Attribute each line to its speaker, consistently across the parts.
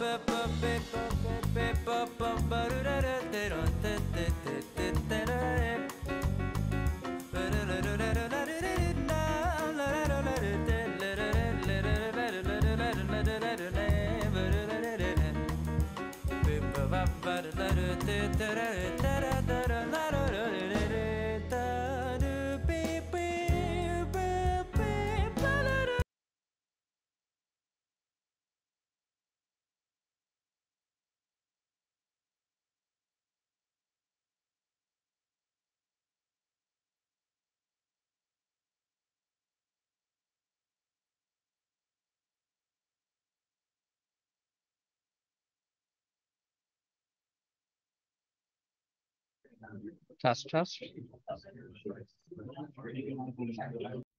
Speaker 1: Test, test.
Speaker 2: Ba-ba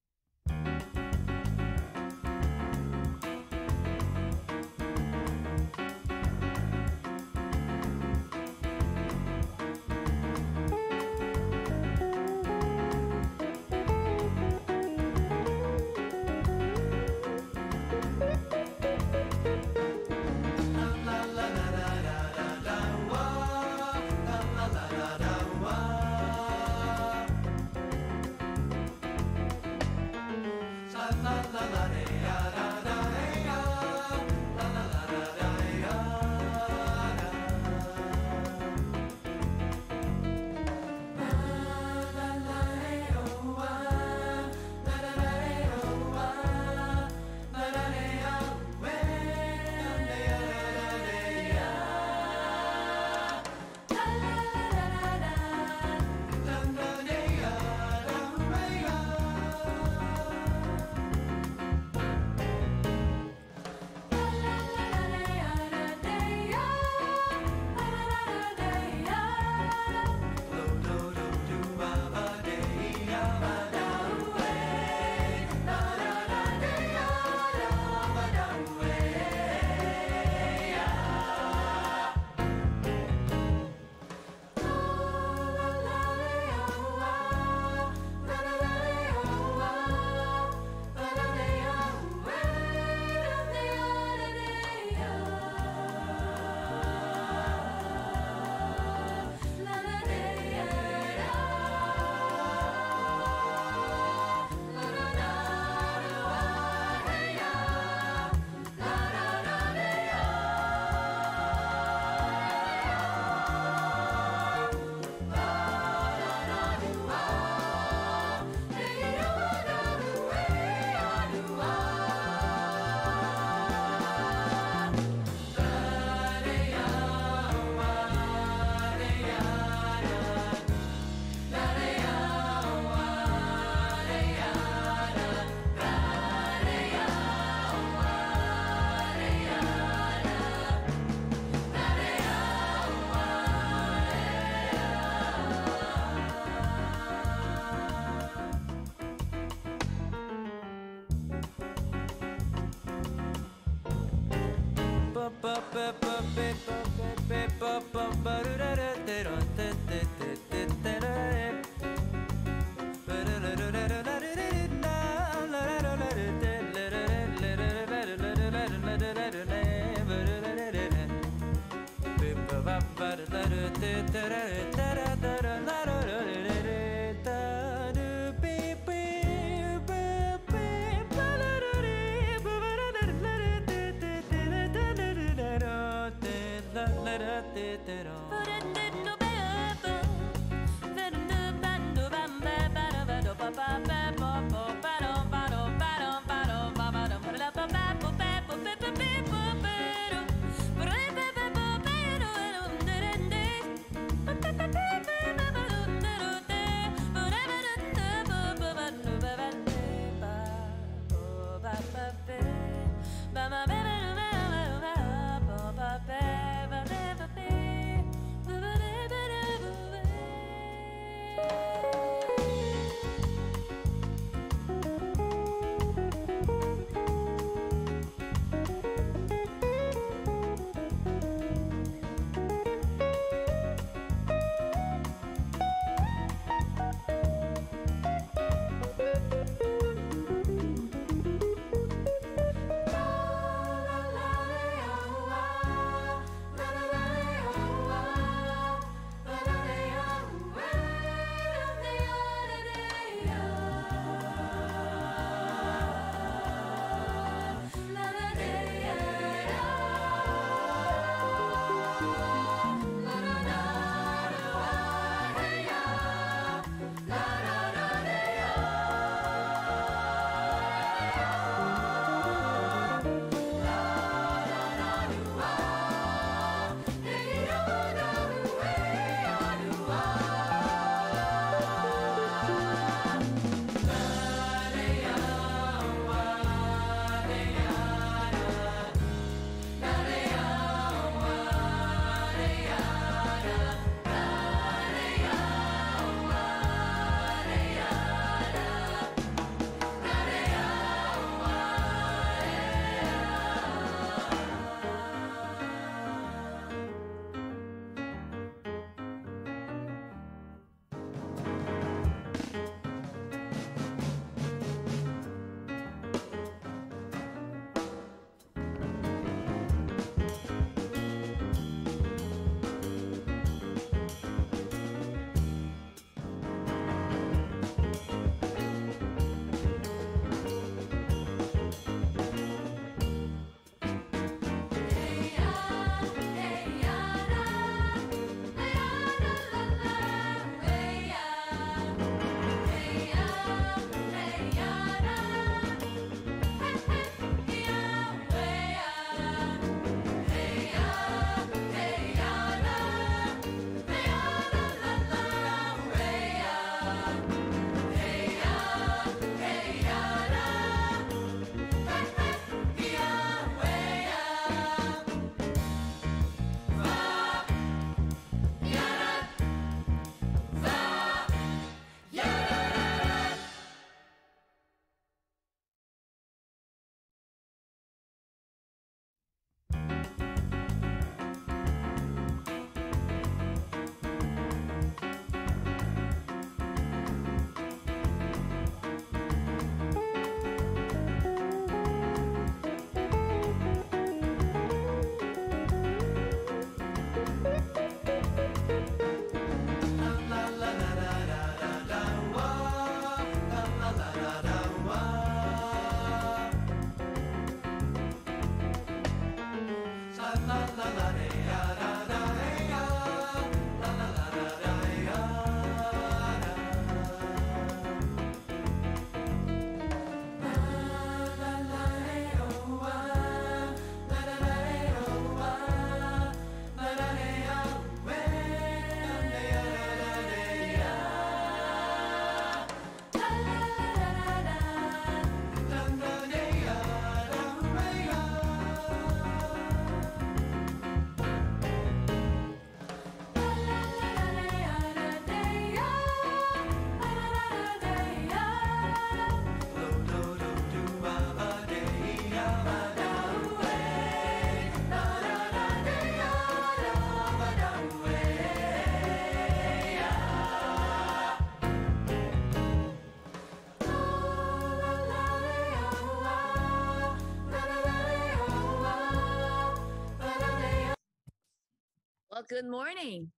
Speaker 3: good morning.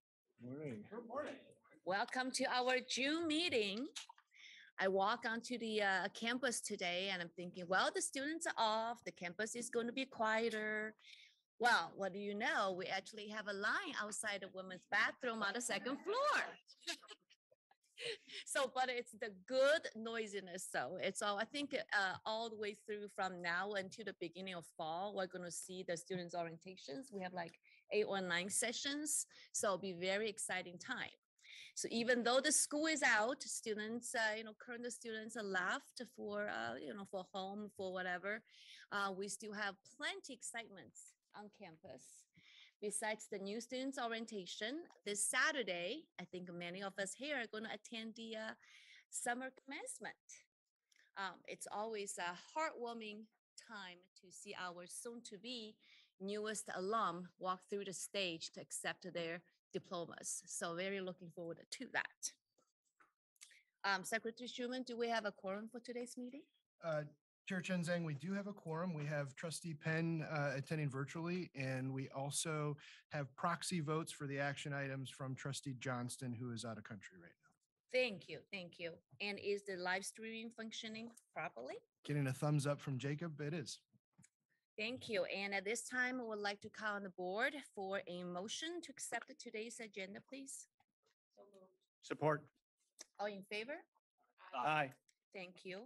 Speaker 4: Morning. Good morning.
Speaker 3: Welcome to our June meeting. I walk onto the uh, campus today and I'm thinking, well, the students are off, the campus is going to be quieter. Well, what do you know? We actually have a line outside the women's bathroom on the second floor. so, but it's the good noisiness. So it's all, I think, uh, all the way through from now until the beginning of fall, we're going to see the students' orientations. We have like eight or nine sessions. So it'll be very exciting time. So even though the school is out, students, uh, you know, current students are left for, uh, you know, for home, for whatever, uh, we still have plenty excitement on campus. Besides the new students orientation, this Saturday, I think many of us here are going to attend the uh, summer commencement. Um, it's always a heartwarming time to see our soon-to-be newest alum walk through the stage to accept their diplomas. So very looking forward to that. Um, Secretary Schuman, do we have a quorum for today's meeting?
Speaker 4: Uh, Chair Chen Zhang, we do have a quorum. We have trustee Penn uh, attending virtually, and we also have proxy votes for the action items from trustee Johnston, who is out of country right now.
Speaker 3: Thank you, thank you. And is the live streaming functioning properly?
Speaker 4: Getting a thumbs up from Jacob, it is.
Speaker 3: Thank you. And at this time, I would like to call on the board for a motion to accept today's agenda, please.
Speaker 5: Support.
Speaker 3: All in favor?
Speaker 5: Aye.
Speaker 3: Thank you.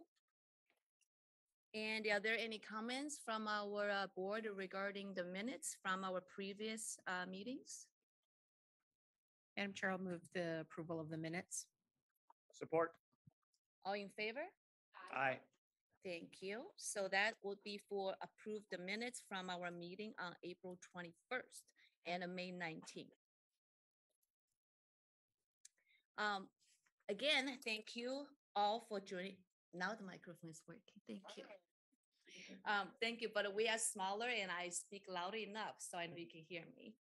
Speaker 3: And are there any comments from our uh, board regarding the minutes from our previous uh, meetings?
Speaker 6: Madam Chair, I'll move the approval of the minutes.
Speaker 5: Support.
Speaker 3: All in favor?
Speaker 5: Aye.
Speaker 3: Thank you. So that would be for approve the minutes from our meeting on April 21st and uh, May 19th. Um, Again, thank you all for joining. Now the microphone is working. Thank you. Um, Thank you, but we are smaller and I speak loud enough, so I know you can hear me.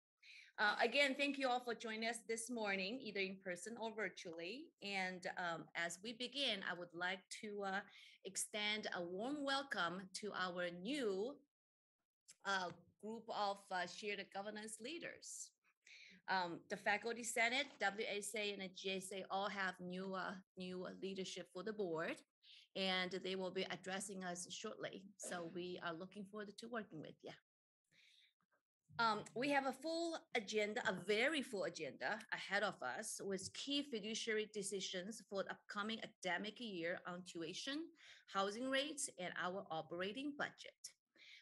Speaker 3: Uh, Again, thank you all for joining us this morning, either in person or virtually. And um, as we begin, I would like to uh, extend a warm welcome to our new uh, group of uh, shared governance leaders. Um, the Faculty Senate, WSA, and the GSA all have new, uh, new leadership for the board, and they will be addressing us shortly. So we are looking forward to working with you. Um, we have a full agenda, a very full agenda ahead of us with key fiduciary decisions for the upcoming academic year on tuition, housing rates, and our operating budget,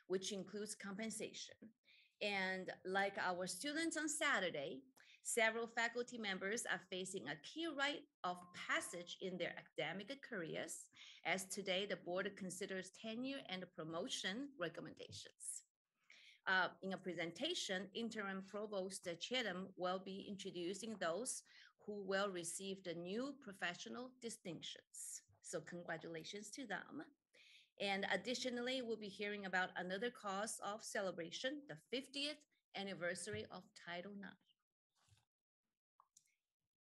Speaker 3: which includes compensation. And like our students on Saturday, several faculty members are facing a key rite of passage in their academic careers, as today the board considers tenure and promotion recommendations. Uh, in a presentation, interim provost Chatham will be introducing those who will receive the new professional distinctions. So congratulations to them. And additionally, we'll be hearing about another cause of celebration, the 50th anniversary of Title IX.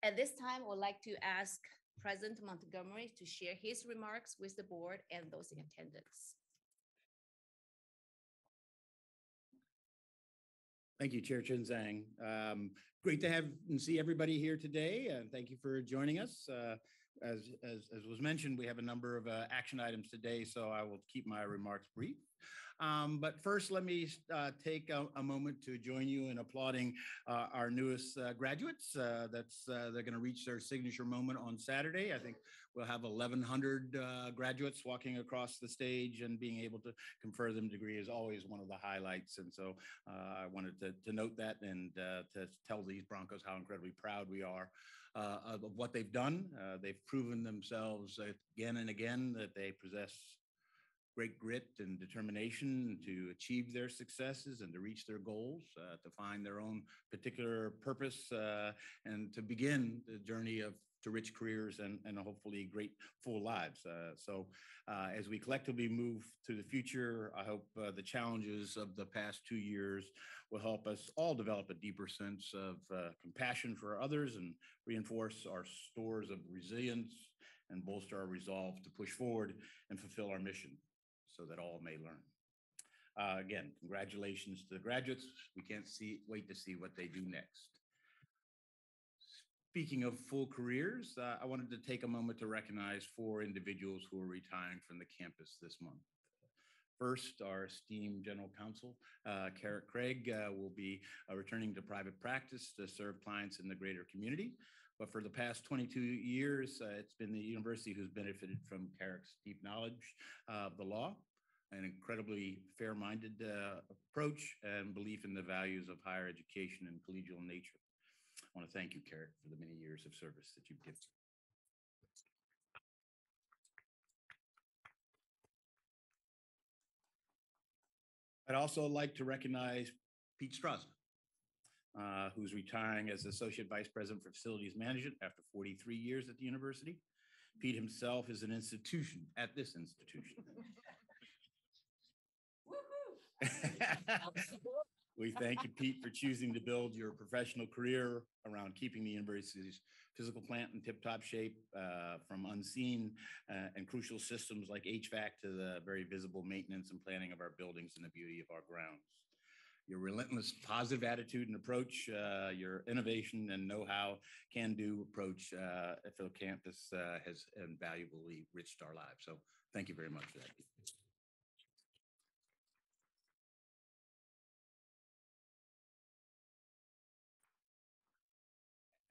Speaker 3: At this time, I would like to ask President Montgomery to share his remarks with the board and those in attendance.
Speaker 5: Thank you, Chair Chen Zhang. Um, Great to have and see everybody here today, and thank you for joining us. Uh, As, as, as was mentioned, we have a number of uh, action items today, so I will keep my remarks brief. Um, But first, let me uh, take a, a moment to join you in applauding uh, our newest uh, graduates. Uh, That's, uh, they're going to reach their signature moment on Saturday. I think we'll have 1,100 uh, graduates walking across the stage and being able to confer them degree is always one of the highlights. And so uh, I wanted to, to note that and uh, to tell these Broncos how incredibly proud we are uh, of, what they've done. Uh, they've proven themselves again and again that they possess great grit and determination to achieve their successes and to reach their goals, uh, to find their own particular purpose, uh, and to begin the journey of to rich careers and, and hopefully great full lives. Uh, so uh, as we collectively move to the future, I hope uh, the challenges of the past two years will help us all develop a deeper sense of uh, compassion for others and reinforce our stores of resilience and bolster our resolve to push forward and fulfill our mission so that all may learn. Uh, again, congratulations to the graduates. We can't see, wait to see what they do next. Speaking of full careers, uh, I wanted to take a moment to recognize four individuals who are retiring from the campus this month. First, our esteemed General Counsel, uh, Carrick Craig, uh, will be uh, returning to private practice to serve clients in the greater community. But for the past 22 years, uh, it's been the university who's benefited from Carrick's deep knowledge uh, of the law, an incredibly fair-minded uh, approach and belief in the values of higher education and collegial nature. I want to thank you, Carrick, for the many years of service that you've given. I'd also like to recognize Pete Strauss, uh, who's retiring as Associate Vice President for Facilities Management after 43 years at the university. Pete himself is an institution at this institution. We thank you, Pete, for choosing to build your professional career around keeping the university's physical plant in tip-top shape, uh, from unseen uh, and crucial systems like HVAC to the very visible maintenance and planning of our buildings and the beauty of our grounds. Your relentless positive attitude and approach, uh, your innovation and know-how, can-do approach uh, at Phil Campus uh, has invaluably enriched our lives. So thank you very much for that.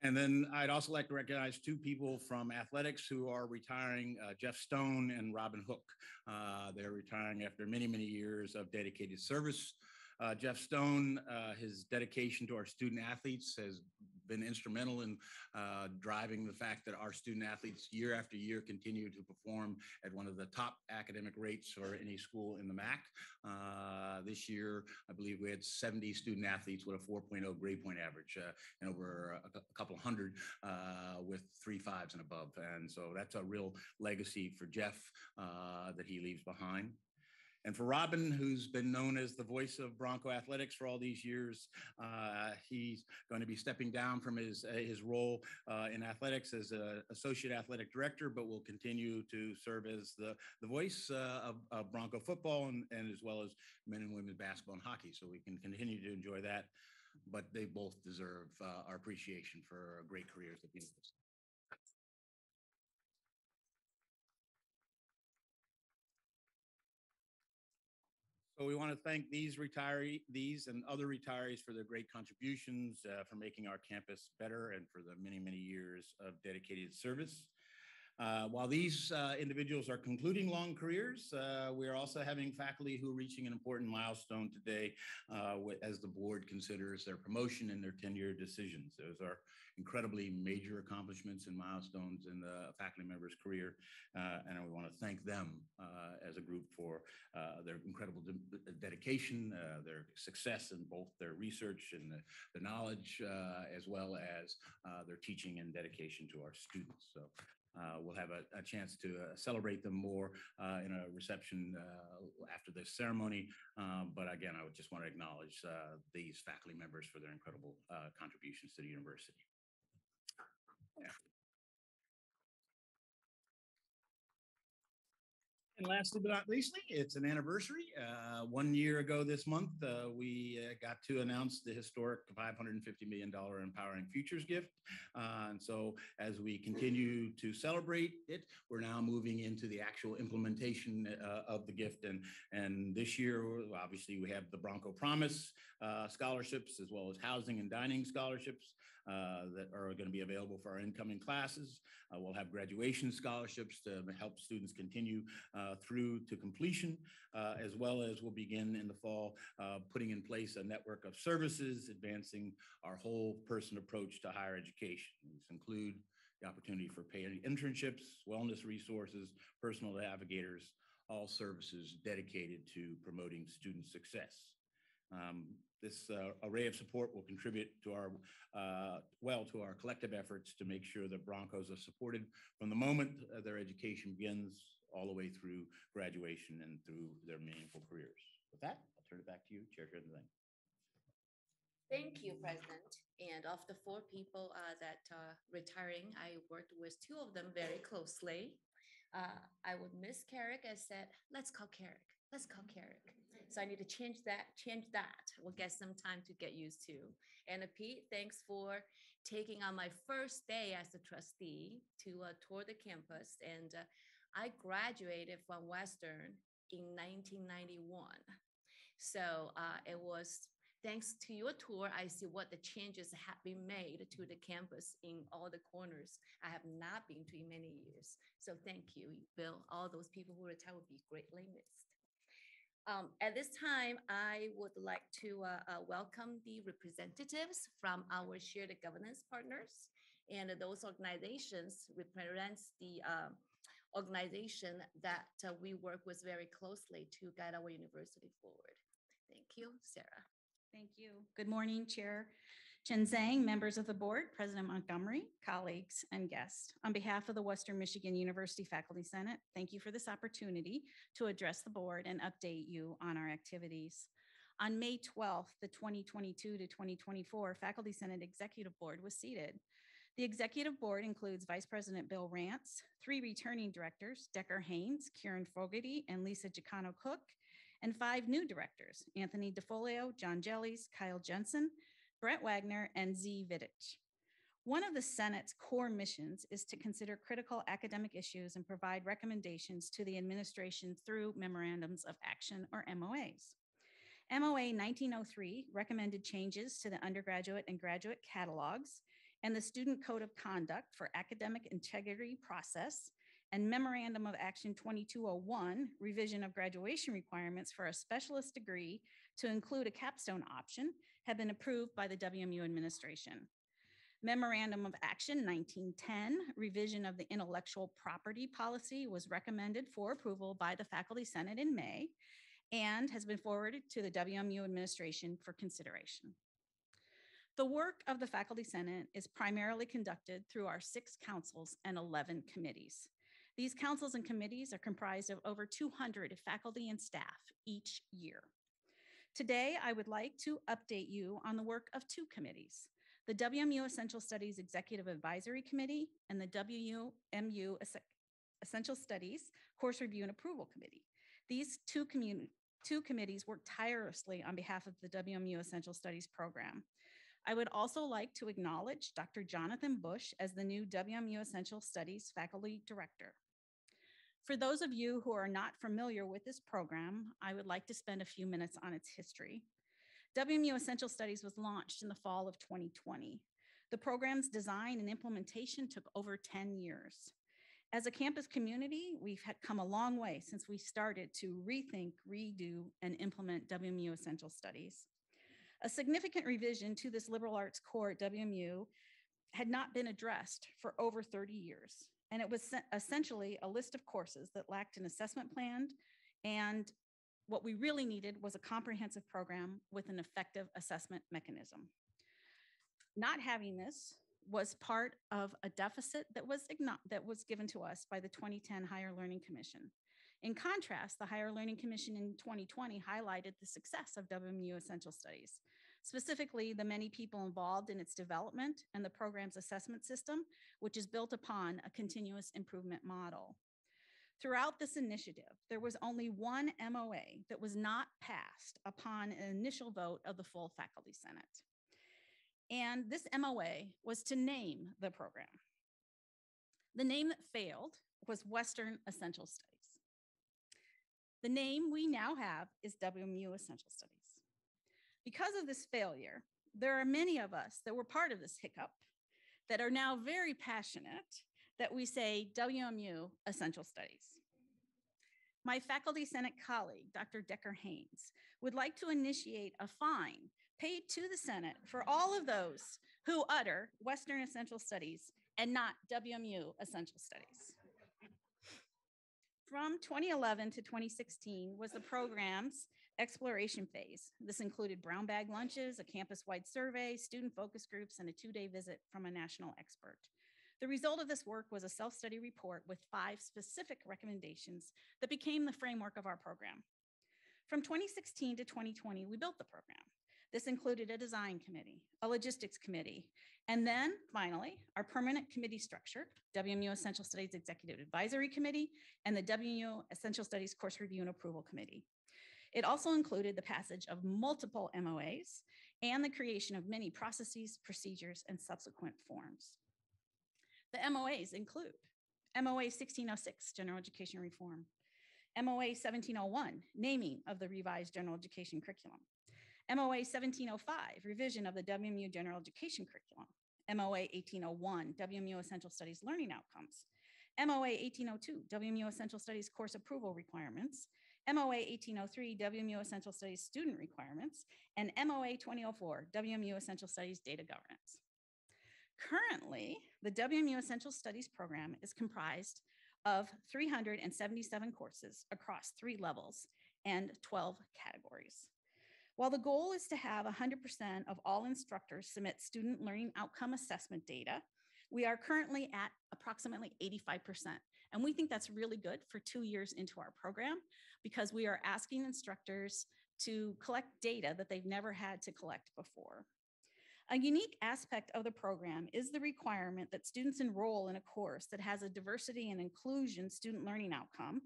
Speaker 5: And then I'd also like to recognize two people from athletics who are retiring, uh, Jeff Stone and Robin Hook. Uh, They're retiring after many, many years of dedicated service. Uh, Jeff Stone, uh, his dedication to our student athletes has been instrumental in uh, driving the fact that our student athletes year after year continue to perform at one of the top academic rates for any school in the MAC. Uh, This year, I believe we had 70 student athletes with a 4.0 grade point average uh, and over a a couple hundred uh, with three fives and above. And so that's a real legacy for Jeff that he leaves behind. And for Robin, who's been known as the voice of Bronco athletics for all these years, uh, he's going to be stepping down from his uh, his role uh, in athletics as an associate athletic director, but will continue to serve as the the voice uh, of, of Bronco football and, and as well as men and women's basketball and hockey. So we can continue to enjoy that. But they both deserve uh, our appreciation for great careers at the university. So we want to thank these retiree, these and other retirees for their great contributions, uh, for making our campus better and for the many, many years of dedicated service. Uh, While these uh, individuals are concluding long careers, uh, we are also having faculty who are reaching an important milestone today uh, as the board considers their promotion and their tenure decisions. Those are incredibly major accomplishments and milestones in the faculty member's career. Uh, And we want to thank them as a group for their incredible de- dedication, their success in both their research and the, the knowledge, as well as their teaching and dedication to our students. So uh, we'll have a, a chance to uh, celebrate them more uh, in a reception uh, after this ceremony. Um, But again, I would just want to acknowledge uh, these faculty members for their incredible uh, contributions to the university. And lastly but not leastly, it's an anniversary. Uh, One year ago this month, uh, we uh, got to announce the historic $550 million Empowering Futures gift. Uh, And so as we continue to celebrate it, we're now moving into the actual implementation uh, of the gift. And, and this year, obviously, we have the Bronco Promise uh, scholarships as well as housing and dining scholarships that are going to be available for our incoming classes. We'll have graduation scholarships to help students continue uh, through to completion, uh, as well as we'll begin in the fall uh, putting in place a network of services advancing our whole person approach to higher education. These include the opportunity for paid internships, wellness resources, personal navigators, all services dedicated to promoting student success. Um, This uh, array of support will contribute to our, uh, well, to our collective efforts to make sure that Broncos are supported from the moment uh, their education begins all the way through graduation and through their meaningful careers. With that, I'll turn it back to you, Chair Chen Zhang.
Speaker 3: Thank you, President. And of the four people uh, that uh, retiring, I worked with two of them very closely. Uh, I would miss Carrick. I said, let's call Carrick. let's call Carrick. So I need to change that, change that. We'll get some time to get used to. And Pete, thanks for taking on my first day as a trustee to uh, tour the campus. And uh, I graduated from Western in 1991. So uh, it was thanks to your tour, I see what the changes have been made to the campus in all the corners I have not been to in many years. So thank you, Bill. All those people who retired will be greatly missed. Um, at this time, I would like to uh, uh, welcome the representatives from our shared governance partners. And those organizations represents the um, organization that uh, we work with very closely to guide our university forward. Thank you, Sarah.
Speaker 6: Thank you. Good morning, Chair Chen Zhang, members of the board, President Montgomery, colleagues, and guests. On behalf of the Western Michigan University Faculty Senate, thank you for this opportunity to address the board and update you on our activities. On May 12th, the 2022 to 2024 Faculty Senate Executive Board was seated. The executive board includes Vice President Bill Rance, three returning directors, Decker Hains, Kieran Fogarty, and Lisa Giacano Cook, and five new directors, Anthony DeFulio, John Jellies, Kyle Jensen, Brett Wagner, and Z Vidich. One of the Senate's core missions is to consider critical academic issues and provide recommendations to the administration through memorandums of action or MOAs. MOA 1903 recommended changes to the undergraduate and graduate catalogs and the Student Code of Conduct for Academic Integrity Process and Memorandum of Action 2201, revision of graduation requirements for a specialist degree to include a capstone option, have been approved by the WMU administration. Memorandum of Action 1910, revision of the intellectual property policy was recommended for approval by the Faculty Senate in May and has been forwarded to the WMU administration for consideration. The work of the Faculty Senate is primarily conducted through our six councils and 11 committees. These councils and committees are comprised of over 200 faculty and staff each year. Today, I would like to update you on the work of two committees, the WMU Essential Studies Executive Advisory Committee and the WMU Essential Studies Course Review and Approval Committee. These two, two committees work tirelessly on behalf of the WMU Essential Studies program. I would also like to acknowledge Dr. Jonathan Bush as the new WMU Essential Studies Faculty Director. For those of you who are not familiar with this program, I would like to spend a few minutes on its history. WMU Essential Studies was launched in the fall of 2020. The program's design and implementation took over 10 years. As a campus community, we've had come a long way since we started to rethink, redo, and implement WMU Essential Studies. A significant revision to this liberal arts core at WMU had not been addressed for over 30 years. And it was essentially a list of courses that lacked an assessment plan. And what we really needed was a comprehensive program with an effective assessment mechanism. Not having this was part of a deficit that was that was given to us by the 2010 Higher Learning Commission. In contrast, the Higher Learning Commission in 2020 highlighted the success of WMU Essential Studies, specifically the many people involved in its development and the program's assessment system, which is built upon a continuous improvement model. Throughout this initiative, there was only one MOA that was not passed upon an initial vote of the full Faculty Senate. And this MOA was to name the program. The name that failed was Western Essential Studies. The name we now have is WMU Essential Studies. Because of this failure, there are many of us that were part of this hiccup that are now very passionate that we say WMU Essential Studies. My Faculty Senate colleague, Dr. Decker Hains, would like to initiate a fine paid to the Senate for all of those who utter Western Essential Studies and not WMU Essential Studies. From 2011 to 2016 was the program's exploration phase. This included brown bag lunches, a campus-wide survey, student focus groups, and a two-day visit from a national expert. The result of this work was a self-study report with five specific recommendations that became the framework of our program. From 2016 to 2020, we built the program. This included a design committee, a logistics committee, and then finally, our permanent committee structure, WMU Essential Studies Executive Advisory Committee and the WMU Essential Studies Course Review and Approval Committee. It also included the passage of multiple MOAs and the creation of many processes, procedures, and subsequent forms. The MOAs include MOA 1606, General Education Reform, MOA 1701, naming of the revised general education curriculum, MOA 1705, revision of the WMU general education curriculum, MOA 1801, WMU Essential Studies learning outcomes, MOA 1802, WMU Essential Studies course approval requirements, MOA 1803, WMU Essential Studies student requirements, and MOA 2004, WMU Essential Studies data governance. Currently, the WMU Essential Studies program is comprised of 377 courses across three levels and 12 categories. While the goal is to have 100% of all instructors submit student learning outcome assessment data, we are currently at approximately 85%. And we think that's really good for two years into our program because we are asking instructors to collect data that they've never had to collect before. A unique aspect of the program is the requirement that students enroll in a course that has a diversity and inclusion student learning outcome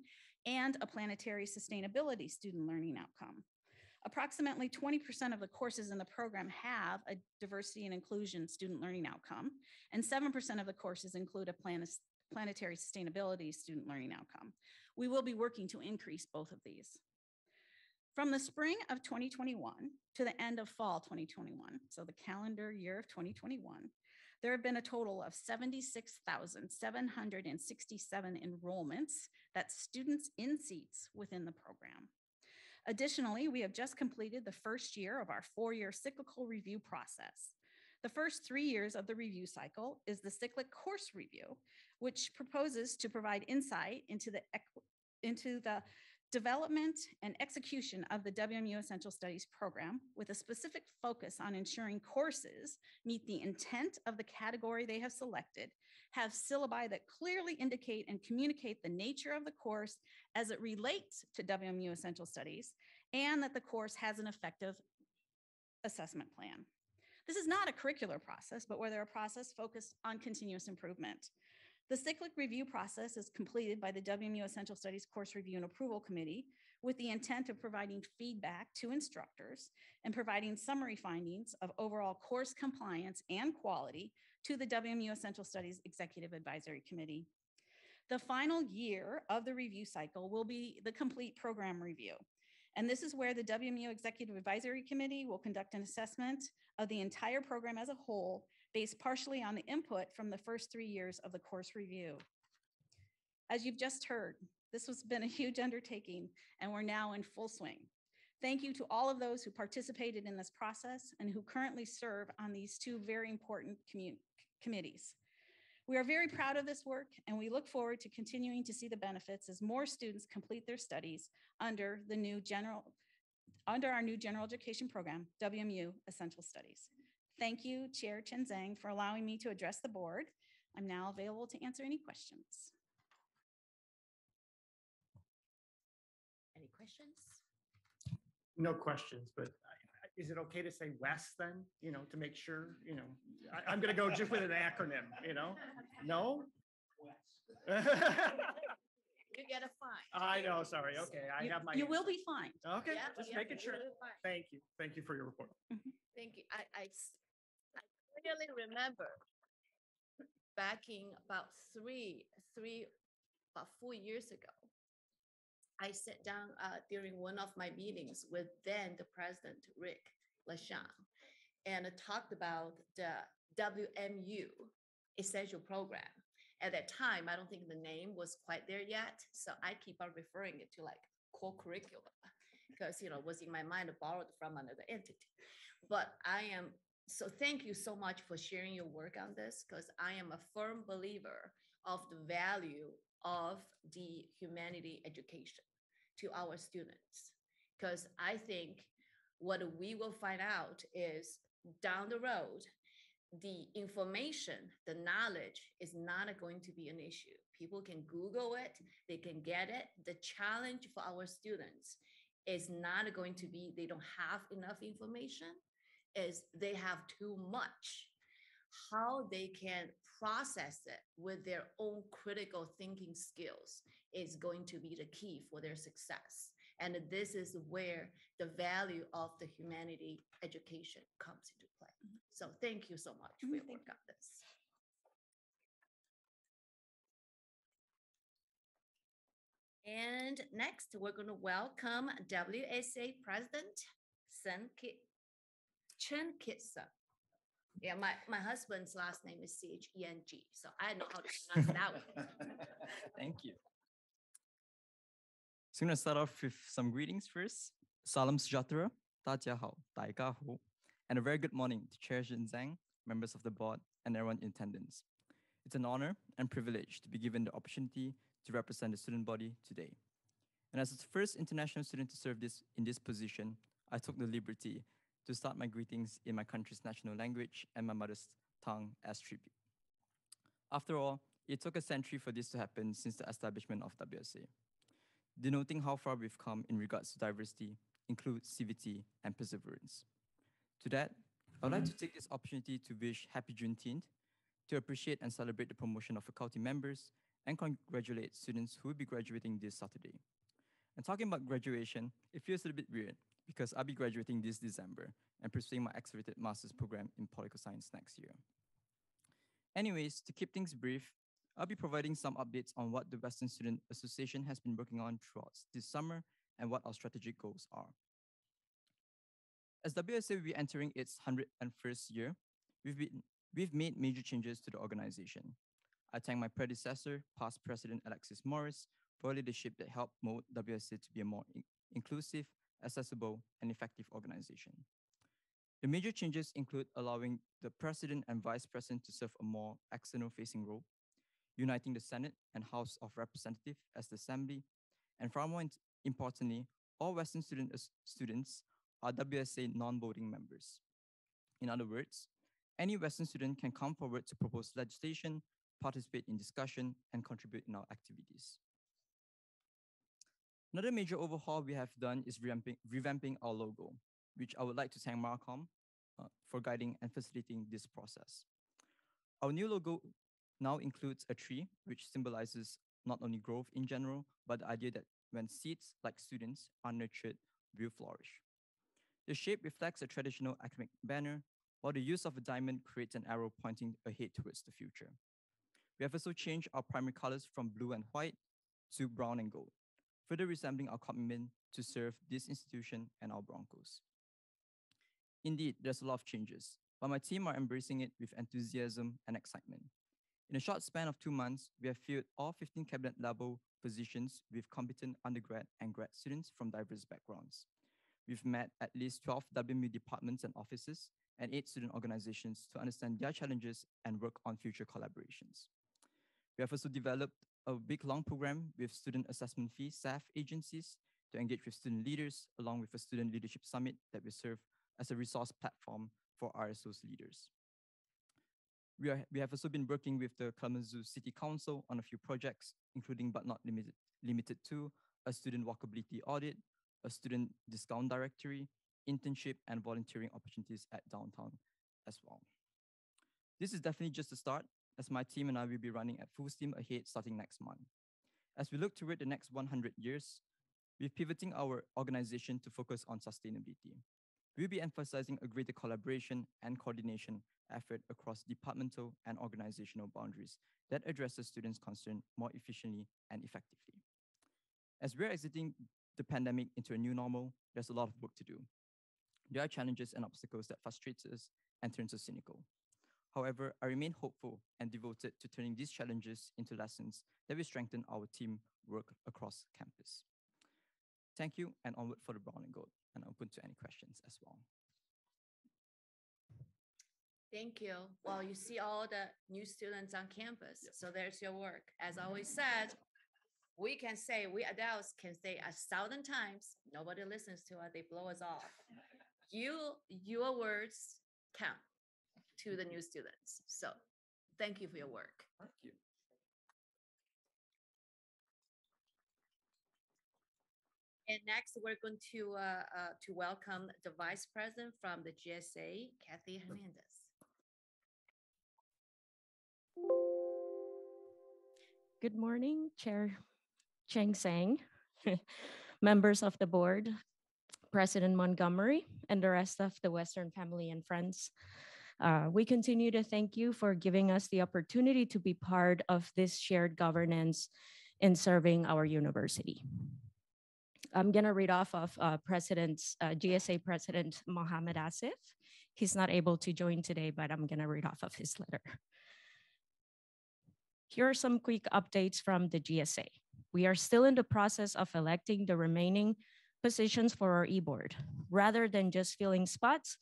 Speaker 6: and a planetary sustainability student learning outcome. Approximately 20% of the courses in the program have a diversity and inclusion student learning outcome, and 7% of the courses include a planet- planetary sustainability student learning outcome. We will be working to increase both of these. From the spring of 2021 to the end of fall 2021, so the calendar year of 2021, there have been a total of 76,767 enrollments, that's students in seats within the program. Additionally, we have just completed the first year of our four-year cyclical review process. The first three years of the review cycle is the cyclic course review, which proposes to provide insight into the, into the development and execution of the WMU Essential Studies program with a specific focus on ensuring courses meet the intent of the category they have selected, have syllabi that clearly indicate and communicate the nature of the course as it relates to WMU Essential Studies, and that the course has an effective assessment plan. This is not a curricular process, but whether a process focused on continuous improvement. The cyclic review process is completed by the WMU Essential Studies Course Review and Approval Committee with the intent of providing feedback to instructors and providing summary findings of overall course compliance and quality to the WMU Essential Studies Executive Advisory Committee. The final year of the review cycle will be the complete program review. And this is where the WMU Executive Advisory Committee will conduct an assessment of the entire program as a whole based partially on the input from the first three years of the course review. As you've just heard, this has been a huge undertaking and we're now in full swing. Thank you to all of those who participated in this process and who currently serve on these two very important committees. We are very proud of this work and we look forward to continuing to see the benefits as more students complete their studies under the new general, under our new general education program, WMU Essential Studies. Thank you, Chair Chen Zhang, for allowing me to address the board. I'm now available to answer any questions.
Speaker 3: Any questions?
Speaker 7: No questions, but I- I- is it okay to say Wes then, you know, to make sure, you know? I, I'm gonna go just with an acronym, you know? No?
Speaker 3: You get a fine.
Speaker 7: I know, sorry, okay, I
Speaker 6: You-
Speaker 7: have my.
Speaker 6: You will be fine.
Speaker 7: Okay,
Speaker 3: Yeah,
Speaker 7: just
Speaker 3: yeah,
Speaker 7: making sure.
Speaker 3: will be fine.
Speaker 7: Thank you, thank you for your report. Mm-hmm.
Speaker 3: Thank you. I, I, s- I clearly remember back in about three, three, about four years ago. I sat down uh, during one of my meetings with then the president, Rick LaShawn, and talked about the WMU essential program. At that time, I don't think the name was quite there yet, so I keep on referring it to like core curriculum because you know was in my mind borrowed from another entity. But I am, so thank you so much for sharing your work on this, because I am a firm believer of the value of the humanity education to our students. Because I think what we will find out is down the road, the information, the knowledge is not going to be an issue. People can Google it, they can get it. The challenge for our students is not going to be they don't have enough information is they have too much. How they can process it with their own critical thinking skills is going to be the key for their success. And this is where the value of the humanity education comes into play. So thank you so much for your work on this. And next, we're going to welcome WSA President Sen Ki, Chen Kitson. Yeah, my, my husband's last name is C H E N G, so I know how to pronounce that one.
Speaker 8: Thank you. So I'm gonna start off with some greetings first. Salam Sejahtera, Ta Jia Hao, Dai Ka Ho, and a very good morning to Chair Chen Zhang, members of the board, and everyone in attendance. It's an honor and privilege to be given the opportunity to represent the student body today. And as the first international student to serve this in this position, I took the liberty to start my greetings in my country's national language and my mother's tongue as tribute. After all, it took a century for this to happen since the establishment of WSA, denoting how far we've come in regards to diversity, inclusivity, and perseverance. To that, I would like to take this opportunity to wish Happy Juneteenth, to appreciate and celebrate the promotion of faculty members, and congratulate students who will be graduating this Saturday. And talking about graduation, it feels a little bit weird because I'll be graduating this December and pursuing my accelerated master's program in political science next year. Anyways, to keep things brief, I'll be providing some updates on what the Western Student Association has been working on throughout this summer and what our strategic goals are. As WSA will be entering its 101st year, we've, been, we've made major changes to the organization. I thank my predecessor, past President Alexis Morris, for leadership that helped mold WSA to be a more in- inclusive, accessible, and effective organization. The major changes include allowing the president and vice president to serve a more external facing role, uniting the Senate and House of Representatives as the assembly, and far more importantly, all Western student as- students are WSA non-voting members. In other words, any Western student can come forward to propose legislation, participate in discussion, and contribute in our activities. Another major overhaul we have done is revamping, revamping our logo, which I would like to thank Marcom uh, for guiding and facilitating this process. Our new logo now includes a tree, which symbolizes not only growth in general, but the idea that when seeds like students are nurtured, will flourish. The shape reflects a traditional academic banner, while the use of a diamond creates an arrow pointing ahead towards the future. We have also changed our primary colors from blue and white to brown and gold, further resembling our commitment to serve this institution and our Broncos. Indeed, there's a lot of changes, but my team are embracing it with enthusiasm and excitement. In a short span of two months, we have filled all 15 cabinet level positions with competent undergrad and grad students from diverse backgrounds. We've met at least 12 WMU departments and offices and eight student organizations to understand their challenges and work on future collaborations. We have also developed a big long program with student assessment fee SAF agencies to engage with student leaders, along with a student leadership summit that will serve as a resource platform for RSO's leaders. We, are, we have also been working with the Kalamazoo City Council on a few projects, including but not limited, limited to a student walkability audit, a student discount directory, internship and volunteering opportunities at downtown as well. This is definitely just the start, as my team and I will be running at full steam ahead starting next month. As we look toward the next 100 years, we're pivoting our organization to focus on sustainability. We'll be emphasizing a greater collaboration and coordination effort across departmental and organizational boundaries that addresses students' concern more efficiently and effectively. As we're exiting the pandemic into a new normal, there's a lot of work to do. There are challenges and obstacles that frustrate us and turns us cynical. However, I remain hopeful and devoted to turning these challenges into lessons that will strengthen our team work across campus. Thank you and onward for the brown and gold and open to any questions as well.
Speaker 3: Thank you. Well, you see all the new students on campus, so there's your work. As always said, we can say, we adults can say a thousand times, nobody listens to us, they blow us off. You, your words count to the new students. So thank you for your work.
Speaker 8: Thank you.
Speaker 3: And next, we're going to, uh, uh, to welcome the Vice President from the GSA, Kathy Hernandez.
Speaker 9: Good morning, Chair Chen Zhang, members of the board, President Montgomery, and the rest of the Western family and friends. Uh, we continue to thank you for giving us the opportunity to be part of this shared governance in serving our university. I'm gonna read off of uh, President's, uh, GSA President Mohammed Asif. He's not able to join today, but I'm gonna read off of his letter. Here are some quick updates from the GSA. We are still in the process of electing the remaining positions for our e-board. Rather than just filling spots,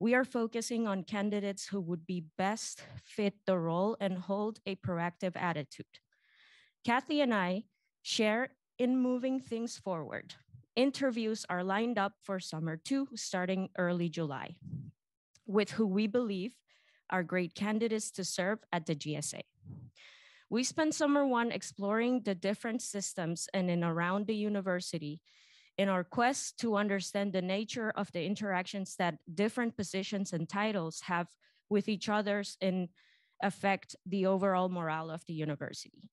Speaker 9: we are focusing on candidates who would be best fit the role and hold a proactive attitude. Kathy and I share in moving things forward. Interviews are lined up for summer two, starting early July, with who we believe are great candidates to serve at the GSA. We spent summer one exploring the different systems and in around the university in our quest to understand the nature of the interactions that different positions and titles have with each other's and affect the overall morale of the university.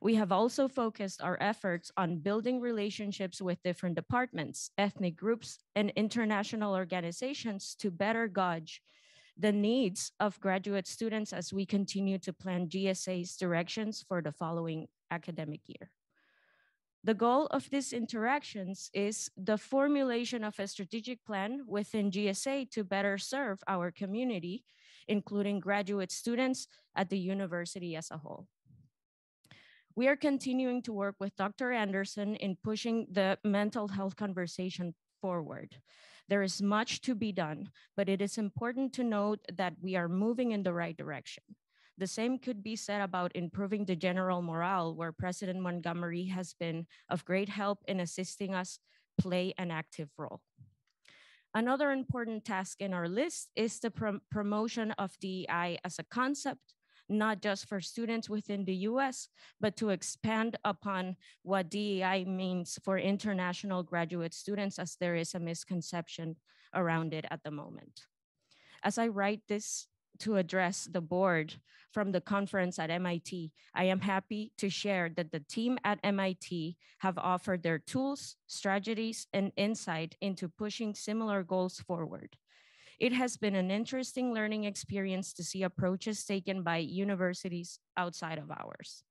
Speaker 9: We have also focused our efforts on building relationships with different departments, ethnic groups, and international organizations to better gauge the needs of graduate students as we continue to plan GSA's directions for the following academic year. The goal of these interactions is the formulation of a strategic plan within GSA to better serve our community, including graduate students at the university as a whole. We are continuing to work with Dr. Anderson in pushing the mental health conversation forward. There is much to be done, but it is important to note that we are moving in the right direction. The same could be said about improving the general morale, where President Montgomery has been of great help in assisting us play an active role. Another important task in our list is the prom promotion of DEI as a concept, not just for students within the US, but to expand upon what DEI means for international graduate students as there is a misconception around it at the moment. As I write this to address the board from the conference at MIT, I am happy to share that the team at MIT have offered their tools, strategies, and insight into pushing similar goals forward. It has been an interesting learning experience to see approaches taken by universities outside of ours.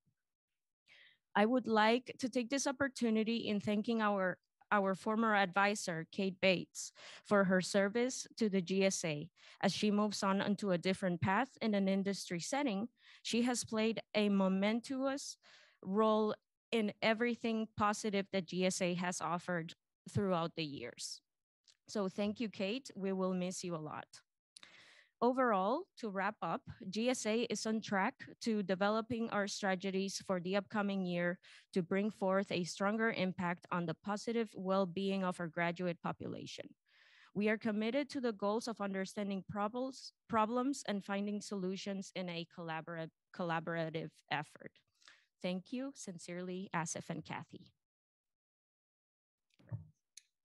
Speaker 9: I would like to take this opportunity in thanking our our former advisor, Kate Bates, for her service to the GSA. As she moves on onto a different path in an industry setting, she has played a momentous role in everything positive that GSA has offered throughout the years. So thank you, Kate. We will miss you a lot. Overall, to wrap up, GSA is on track to developing our strategies for the upcoming year to bring forth a stronger impact on the positive well-being of our graduate population. We are committed to the goals of understanding problems, problems and finding solutions in a collaborative, collaborative effort. Thank you. Sincerely, Asif and Kathy.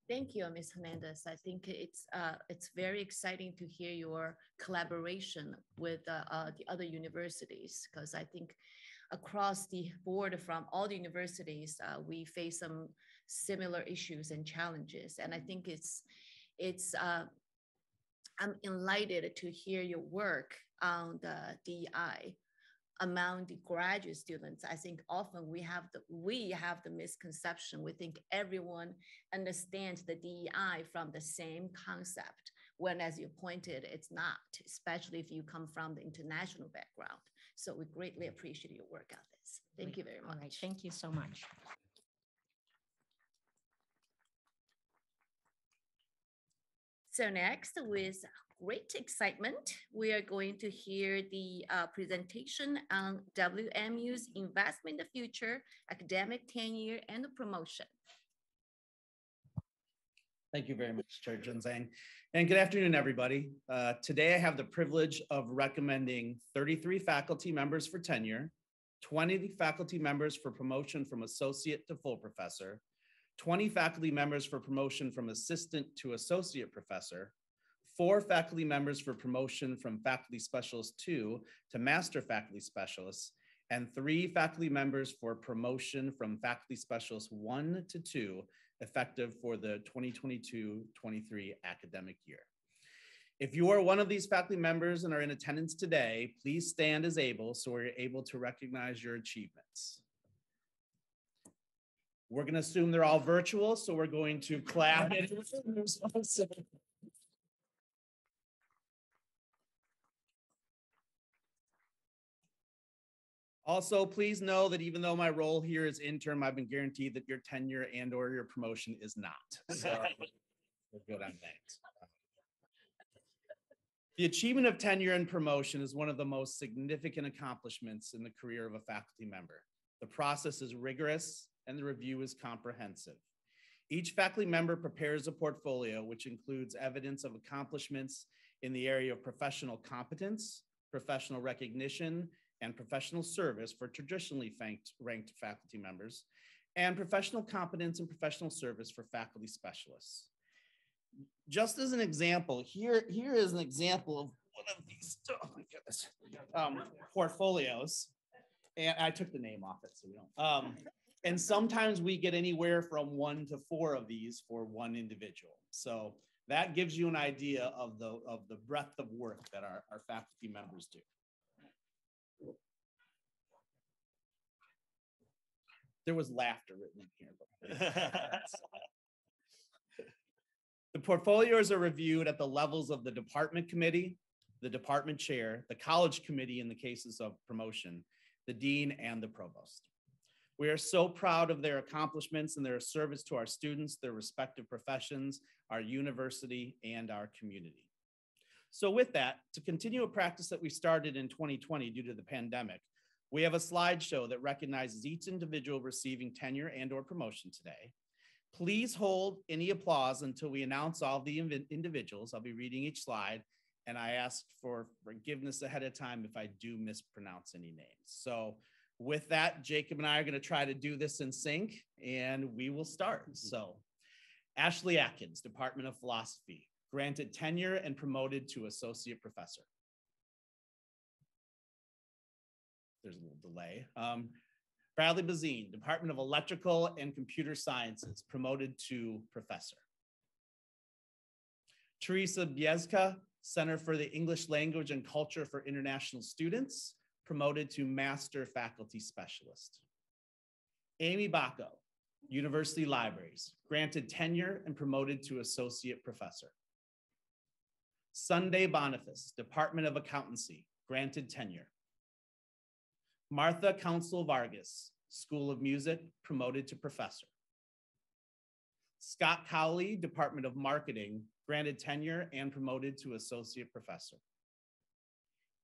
Speaker 3: Thank you, Ms. Hernandez. I think it's uh, it's very exciting to hear your collaboration with uh, uh, the other universities because I think across the board from all the universities uh, we face some similar issues and challenges, and I think it's it's uh, I'm enlightened to hear your work on the DEI among the graduate students i think often we have the we have the misconception. We think everyone understands the dei from the same concept when as you pointed it's not especially if you come from the international background. So we greatly appreciate your work on this. Thank you very
Speaker 9: All right,
Speaker 3: much.
Speaker 9: thank you so much.
Speaker 3: So next, with great excitement, we are going to hear the uh, presentation on WMU's investment in the future, academic tenure and promotion.
Speaker 10: Thank you very much, Chair Chen Zhang. And good afternoon, everybody. Uh, today, I have the privilege of recommending 33 faculty members for tenure, 20 faculty members for promotion from associate to full professor, 20 faculty members for promotion from assistant to associate professor, four faculty members for promotion from faculty specialist two to master faculty specialists, and three faculty members for promotion from faculty specialist one to two, effective for the 2022-23 academic year. If you are one of these faculty members and are in attendance today, please stand as able so we're able to recognize your achievements. We're going to assume they're all virtual, so we're going to clap. Also, please know that even though my role here is interim, I've been guaranteed that your tenure and or your promotion is not. So we're good on that. The achievement of tenure and promotion is one of the most significant accomplishments in the career of a faculty member. The process is rigorous and the review is comprehensive. Each faculty member prepares a portfolio which includes evidence of accomplishments in the area of professional competence, professional recognition, and professional service for traditionally ranked, faculty members, and professional competence and professional service for faculty specialists. Just as an example, here, here is an example of one of these, oh my goodness, um, portfolios. And I took the name off it, so we don't. Um, and sometimes we get anywhere from one to four of these for one individual. So that gives you an idea of the, of the breadth of work that our, our faculty members do. There was laughter written in here. The portfolios are reviewed at the levels of the department committee, the department chair, the college committee in the cases of promotion, the dean, and the provost. We are so proud of their accomplishments and their service to our students, their respective professions, our university, and our community. So with that, to continue a practice that we started in 2020 due to the pandemic, we have a slideshow that recognizes each individual receiving tenure and or promotion today. Please hold any applause until we announce all the individuals. I'll be reading each slide and I ask for forgiveness ahead of time if I do mispronounce any names. So with that, Jacob and I are going to try to do this in sync and we will start. Mm-hmm. So Ashley Atkins, Department of Philosophy, granted tenure and promoted to associate professor. There's a little delay. Um, Bradley Bazuin, Department of Electrical and Computer Sciences, promoted to professor. Teresa Biezka, Center for the English Language and Culture for International Students, promoted to Master Faculty Specialist. Amy Bocko, University Libraries, granted tenure and promoted to Associate Professor. Sunday Boniface, Department of Accountancy, granted tenure. Martha Councell-Vargas, School of Music, promoted to professor. Scott Cowley, Department of Marketing, granted tenure and promoted to associate professor.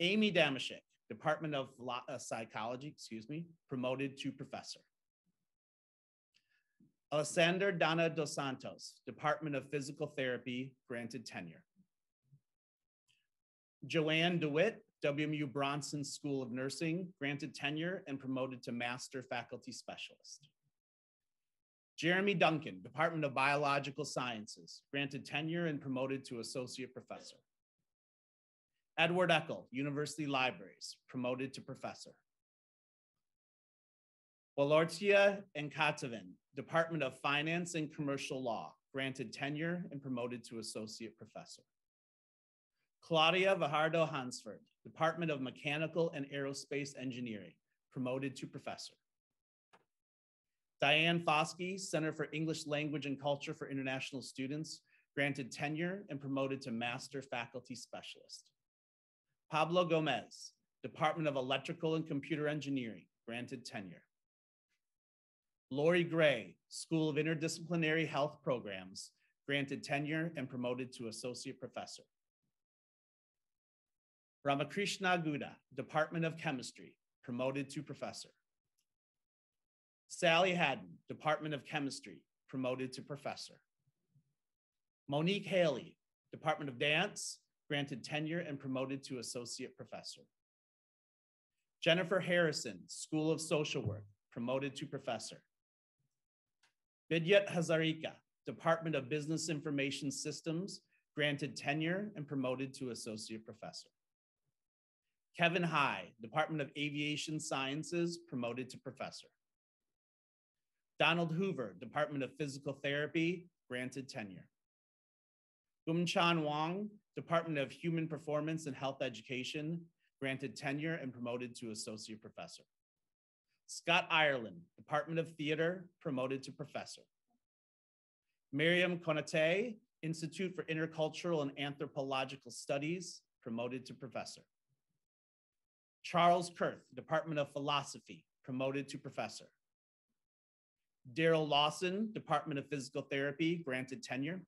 Speaker 10: Amy Damashek, Department of uh, Psychology, excuse me, promoted to professor. Alessander Danna-dos-Santos, Department of Physical Therapy, granted tenure. Joanne DeWitt, WMU Bronson School of Nursing, granted tenure and promoted to Master Faculty Specialist. Jeremy Duncan, Department of Biological Sciences, granted tenure and promoted to Associate Professor. Edward Eckel, University Libraries, promoted to Professor. Walortia and Department of Finance and Commercial Law, granted tenure and promoted to Associate Professor. Claudia Fajardo-Hansford, Department of Mechanical and Aerospace Engineering, promoted to professor. Diane Foskey, Center for English Language and Culture for International Students, granted tenure and promoted to Master Faculty Specialist. Pablo Gomez, Department of Electrical and Computer Engineering, granted tenure. Lori Gray, School of Interdisciplinary Health Programs, granted tenure and promoted to Associate Professor. Ramakrishna Guda, Department of Chemistry, promoted to professor. Sally Haddon, Department of Chemistry, promoted to professor. Monique Haley, Department of Dance, granted tenure and promoted to associate professor. Jennifer Harrison, School of Social Work, promoted to professor. Vidyut Hazarika, Department of Business Information Systems, granted tenure and promoted to associate professor. Kevin High, Department of Aviation Sciences, promoted to professor. Donald Hoover, Department of Physical Therapy, granted tenure. Gumchan Wang, Department of Human Performance and Health Education, granted tenure and promoted to associate professor. Scott Ireland, Department of Theater, promoted to professor. Miriam Konate, Institute for Intercultural and Anthropological Studies, promoted to professor. Charles Kurth, Department of Philosophy, promoted to professor. Daryl Lawson, Department of Physical Therapy, granted tenure.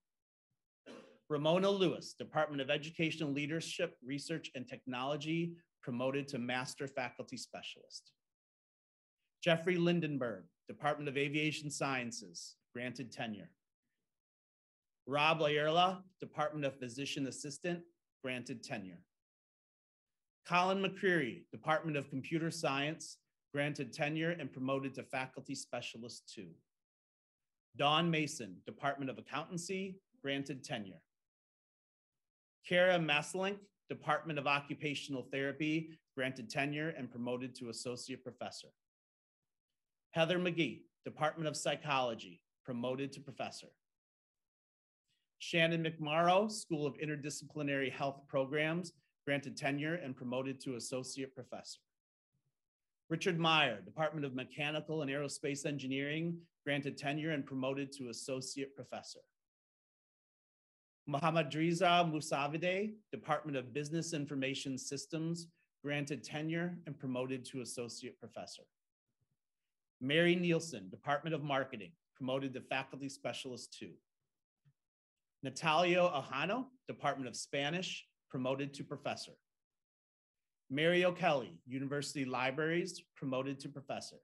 Speaker 10: Ramona Lewis, Department of Educational Leadership, Research and Technology, promoted to Master Faculty Specialist. Jeffrey Lindenberg, Department of Aviation Sciences, granted tenure. Rob Layerla, Department of Physician Assistant, granted tenure. Colin McCreary, Department of Computer Science, granted tenure and promoted to Faculty Specialist two. Dawn Mason, Department of Accountancy, granted tenure. Kara Maslink, Department of Occupational Therapy, granted tenure and promoted to Associate Professor. Heather McGee, Department of Psychology, promoted to Professor. Shannon McMorrow, School of Interdisciplinary Health Programs, granted tenure and promoted to Associate Professor. Richard Meyer, Department of Mechanical and Aerospace Engineering, granted tenure and promoted to Associate Professor. Muhammad Driza Musavide, Department of Business Information Systems, granted tenure and promoted to Associate Professor. Mary Nielsen, Department of Marketing, promoted to Faculty Specialist two. Natalia Ohano, Department of Spanish, promoted to Professor. Mary O'Kelly, University Libraries, promoted to Professor.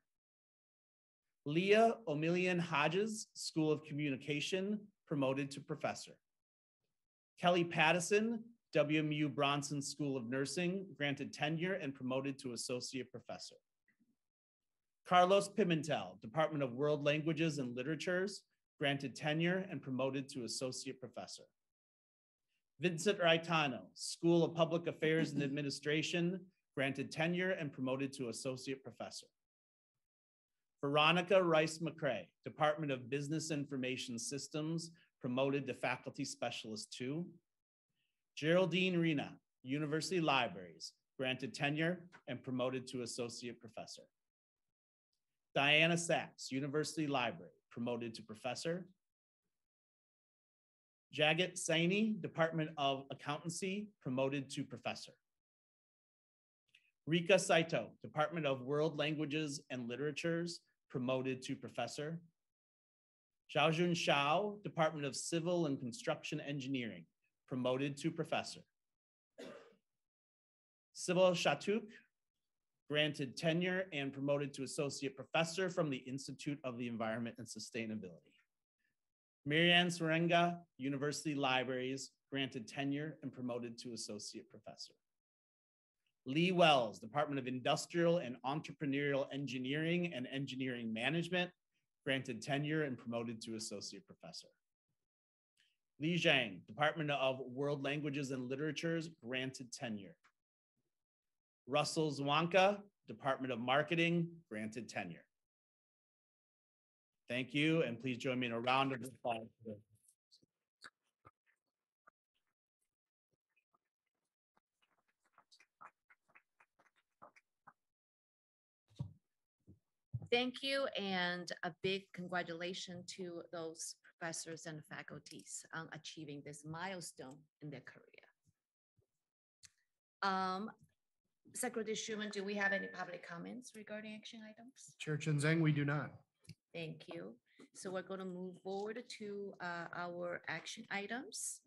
Speaker 10: Leah Omilion-Hodges, School of Communication, promoted to Professor. Kelly Pattison, WMU Bronson School of Nursing, granted tenure and promoted to Associate Professor. Carlos Pimentel, Department of World Languages and Literatures, granted tenure and promoted to Associate Professor. Vincent Raitano, School of Public Affairs and Administration, granted tenure and promoted to Associate Professor. Veronica Rice McCray, Department of Business Information Systems, promoted to Faculty Specialist two. Geraldine Rena, University Libraries, granted tenure and promoted to Associate Professor. Diana Sachs, University Library, promoted to Professor. Jagat Saini, Department of Accountancy, promoted to Professor. Rika Saito, Department of World Languages and Literatures, promoted to Professor. Xiaojun Shao, Department of Civil and Construction Engineering, promoted to Professor. Sybil Shatuk, granted tenure and promoted to Associate Professor from the Institute of the Environment and Sustainability. Marianne Serenga, University Libraries, granted tenure and promoted to Associate Professor. Lee Wells, Department of Industrial and Entrepreneurial Engineering and Engineering Management, granted tenure and promoted to Associate Professor. Li Zhang, Department of World Languages and Literatures, granted tenure. Russell Zwanka, Department of Marketing, granted tenure. Thank you, and please join me in a round of applause.
Speaker 3: Thank you and a big congratulations to those professors and faculties on achieving this milestone in their career. Um, Secretary Schuman, do we have any public comments regarding action items?
Speaker 4: Chair Chen Zhang, we do not.
Speaker 3: Thank you. So we're going to move forward to uh, our action items.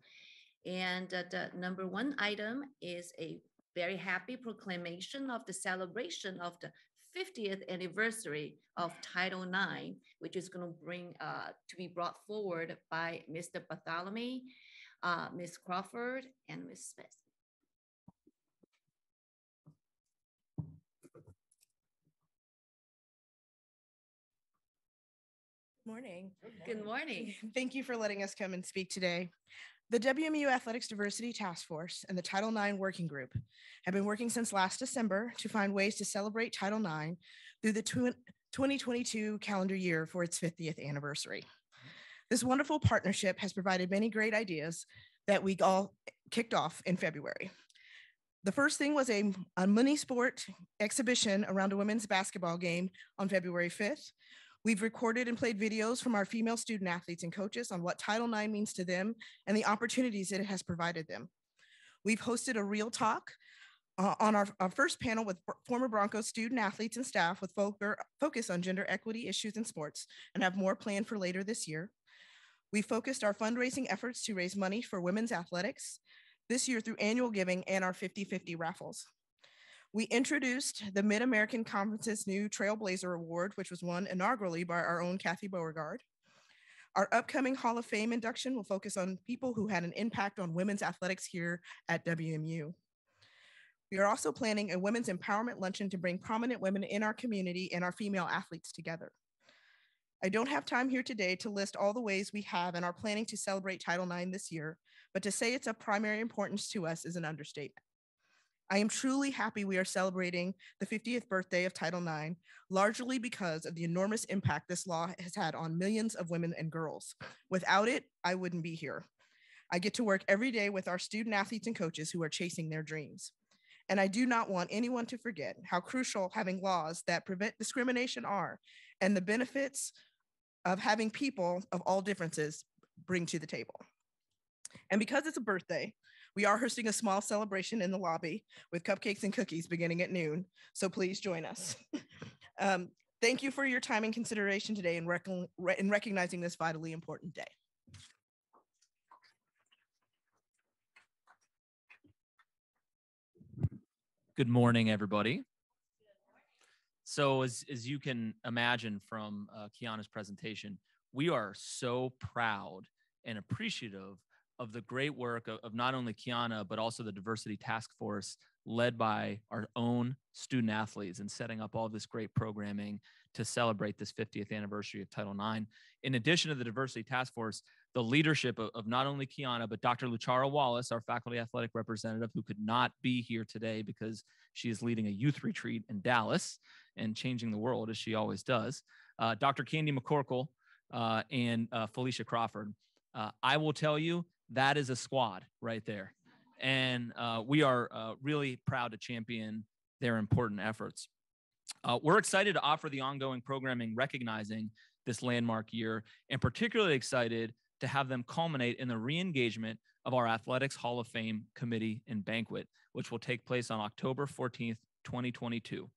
Speaker 3: And uh, the number one item is a very happy proclamation of the celebration of the 50th anniversary of Title IX, which is going to bring uh, to be brought forward by Mr. Bartholomew, uh, Ms. Crawford, and Ms. Smith.
Speaker 11: Good morning.
Speaker 3: Good morning.
Speaker 11: Thank you for letting us come and speak today. The WMU Athletics Diversity Task Force and the Title IX Working Group have been working since last December to find ways to celebrate Title IX through the 2022 calendar year for its 50th anniversary. This wonderful partnership has provided many great ideas that we all kicked off in February. The first thing was a, a mini sport exhibition around a women's basketball game on February 5th. We've recorded and played videos from our female student athletes and coaches on what Title IX means to them and the opportunities it has provided them. We've hosted a real talk uh, on our, our first panel with former Broncos student athletes and staff with foc- focus on gender equity issues in sports and have more planned for later this year. We focused our fundraising efforts to raise money for women's athletics this year through annual giving and our 50-50 raffles. We introduced the Mid-American Conference's new Trailblazer Award, which was won inaugurally by our own Kathy Beauregard. Our upcoming Hall of Fame induction will focus on people who had an impact on women's athletics here at WMU. We are also planning a women's empowerment luncheon to bring prominent women in our community and our female athletes together. I don't have time here today to list all the ways we have and are planning to celebrate Title IX this year, but to say it's of primary importance to us is an understatement. I am truly happy we are celebrating the 50th birthday of Title IX, largely because of the enormous impact this law has had on millions of women and girls. Without it, I wouldn't be here. I get to work every day with our student athletes and coaches who are chasing their dreams. And I do not want anyone to forget how crucial having laws that prevent discrimination are and the benefits of having people of all differences bring to the table. And because it's a birthday, we are hosting a small celebration in the lobby with cupcakes and cookies beginning at noon. So please join us. um, thank you for your time and consideration today in, recon- re- in recognizing this vitally important day.
Speaker 12: Good morning, everybody. So as, as you can imagine from uh, Kiana's presentation, we are so proud and appreciative of the great work of, of not only Kiana, but also the diversity task force led by our own student athletes and setting up all this great programming to celebrate this 50th anniversary of Title IX. In addition to the diversity task force, the leadership of, of not only Kiana, but Dr. Luchara Wallace, our faculty athletic representative, who could not be here today because she is leading a youth retreat in Dallas and changing the world as she always does. Uh, Dr. Candy McCorkle uh, and uh, Felicia Crawford. Uh, I will tell you that is a squad right there, and uh, we are uh, really proud to champion their important efforts. Uh, we're excited to offer the ongoing programming recognizing this landmark year, and particularly excited to have them culminate in the re-engagement of our Athletics Hall of Fame committee and banquet, which will take place on October 14th, 2022.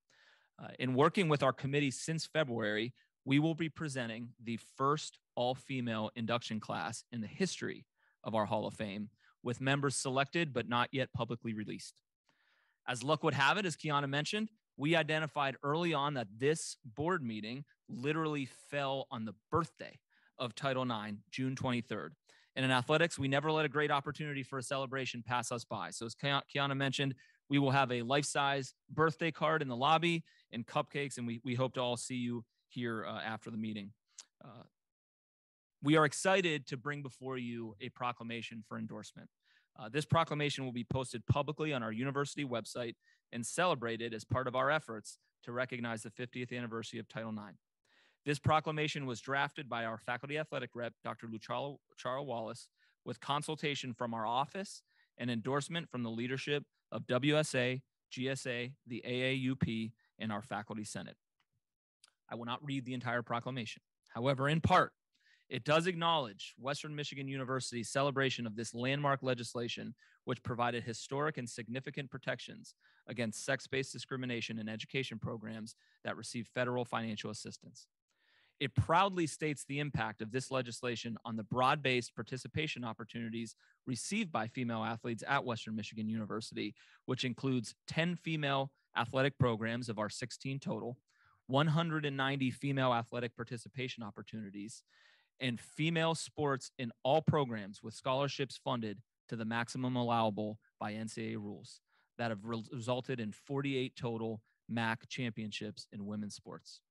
Speaker 12: Uh, in working with our committee since February, we will be presenting the first all female induction class in the history of our Hall of Fame, with members selected but not yet publicly released. As luck would have it, as Kiana mentioned, we identified early on that this board meeting literally fell on the birthday of Title IX, June 23rd. And in athletics, we never let a great opportunity for a celebration pass us by. So, as Kiana mentioned, we will have a life size birthday card in the lobby and cupcakes, and we, we hope to all see you here uh, after the meeting. Uh, we are excited to bring before you a proclamation for endorsement. Uh, this proclamation will be posted publicly on our university website and celebrated as part of our efforts to recognize the 50th anniversary of Title IX. This proclamation was drafted by our faculty athletic rep, Dr. Luchara Chara Wallace, with consultation from our office and endorsement from the leadership of WSA, GSA, the AAUP, and our faculty senate. I will not read the entire proclamation. However, in part, it does acknowledge Western Michigan University's celebration of this landmark legislation, which provided historic and significant protections against sex based discrimination in education programs that receive federal financial assistance. It proudly states the impact of this legislation on the broad based participation opportunities received by female athletes at Western Michigan University, which includes 10 female athletic programs of our 16 total, 190 female athletic participation opportunities, and female sports in all programs with scholarships funded to the maximum allowable by NCAA rules that have re- resulted in 48 total MAC championships in women's sports.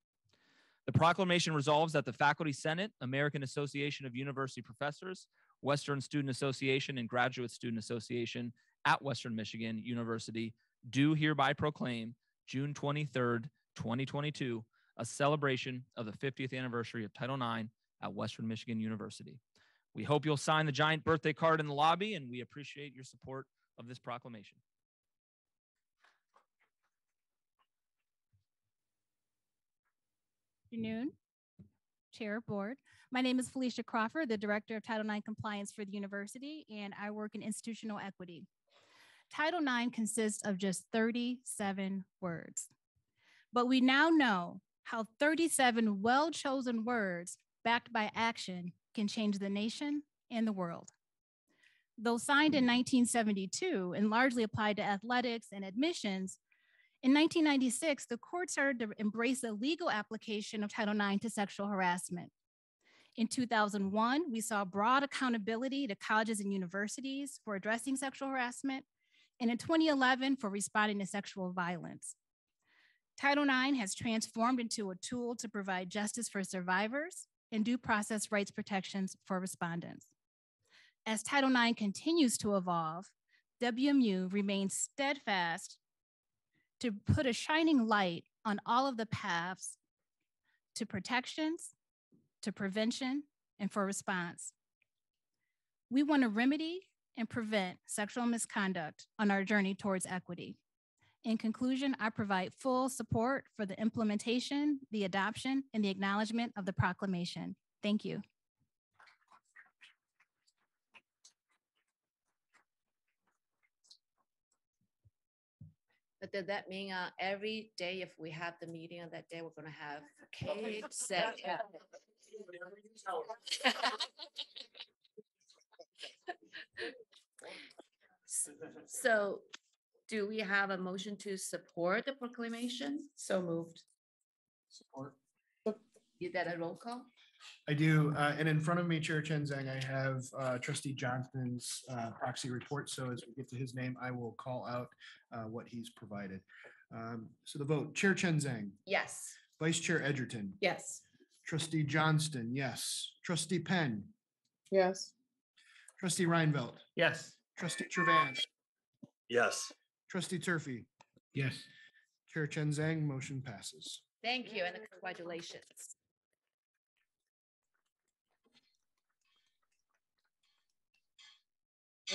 Speaker 12: The proclamation resolves that the Faculty Senate, American Association of University Professors, Western Student Association, and Graduate Student Association at Western Michigan University do hereby proclaim June 23rd, 2022, a celebration of the 50th anniversary of Title IX at Western Michigan University. We hope you'll sign the giant birthday card in the lobby, and we appreciate your support of this proclamation.
Speaker 13: Good afternoon, Chair, Board. My name is Felicia Crawford, the Director of Title IX Compliance for the university, and I work in institutional equity. Title IX consists of just 37 words, but we now know how 37 well-chosen words backed by action can change the nation and the world. Though signed in 1972 and largely applied to athletics and admissions, in 1996, the court started to embrace a legal application of Title IX to sexual harassment. In 2001, we saw broad accountability to colleges and universities for addressing sexual harassment, and in 2011 for responding to sexual violence. Title IX has transformed into a tool to provide justice for survivors and due process rights protections for respondents. As Title IX continues to evolve, WMU remains steadfast to put a shining light on all of the paths to protections, to prevention, and for response. We want to remedy and prevent sexual misconduct on our journey towards equity. In conclusion, I provide full support for the implementation, the adoption, and the acknowledgement of the proclamation. Thank you.
Speaker 3: But does that mean uh, every day if we have the meeting on that day, we're gonna have cake set? up? So do we have a motion to support the proclamation? So moved.
Speaker 4: Support.
Speaker 3: You got a roll call?
Speaker 4: I do, uh, and in front of me, Chair Chen Zhang, I have uh, trustee Johnston's uh, proxy report. So as we get to his name, I will call out uh, what he's provided. Um, So the vote, Chair Chen Zhang,
Speaker 3: Yes.
Speaker 4: Vice Chair Edgerton,
Speaker 3: Yes.
Speaker 4: trustee Johnston, yes. Trustee Penn,
Speaker 11: Yes.
Speaker 4: trustee Reinvelt,
Speaker 7: Yes.
Speaker 4: trustee Trevan,
Speaker 14: Yes.
Speaker 4: Trustee Turfy,
Speaker 7: Yes.
Speaker 4: Chair Chen Zhang, motion passes.
Speaker 3: Thank you and congratulations.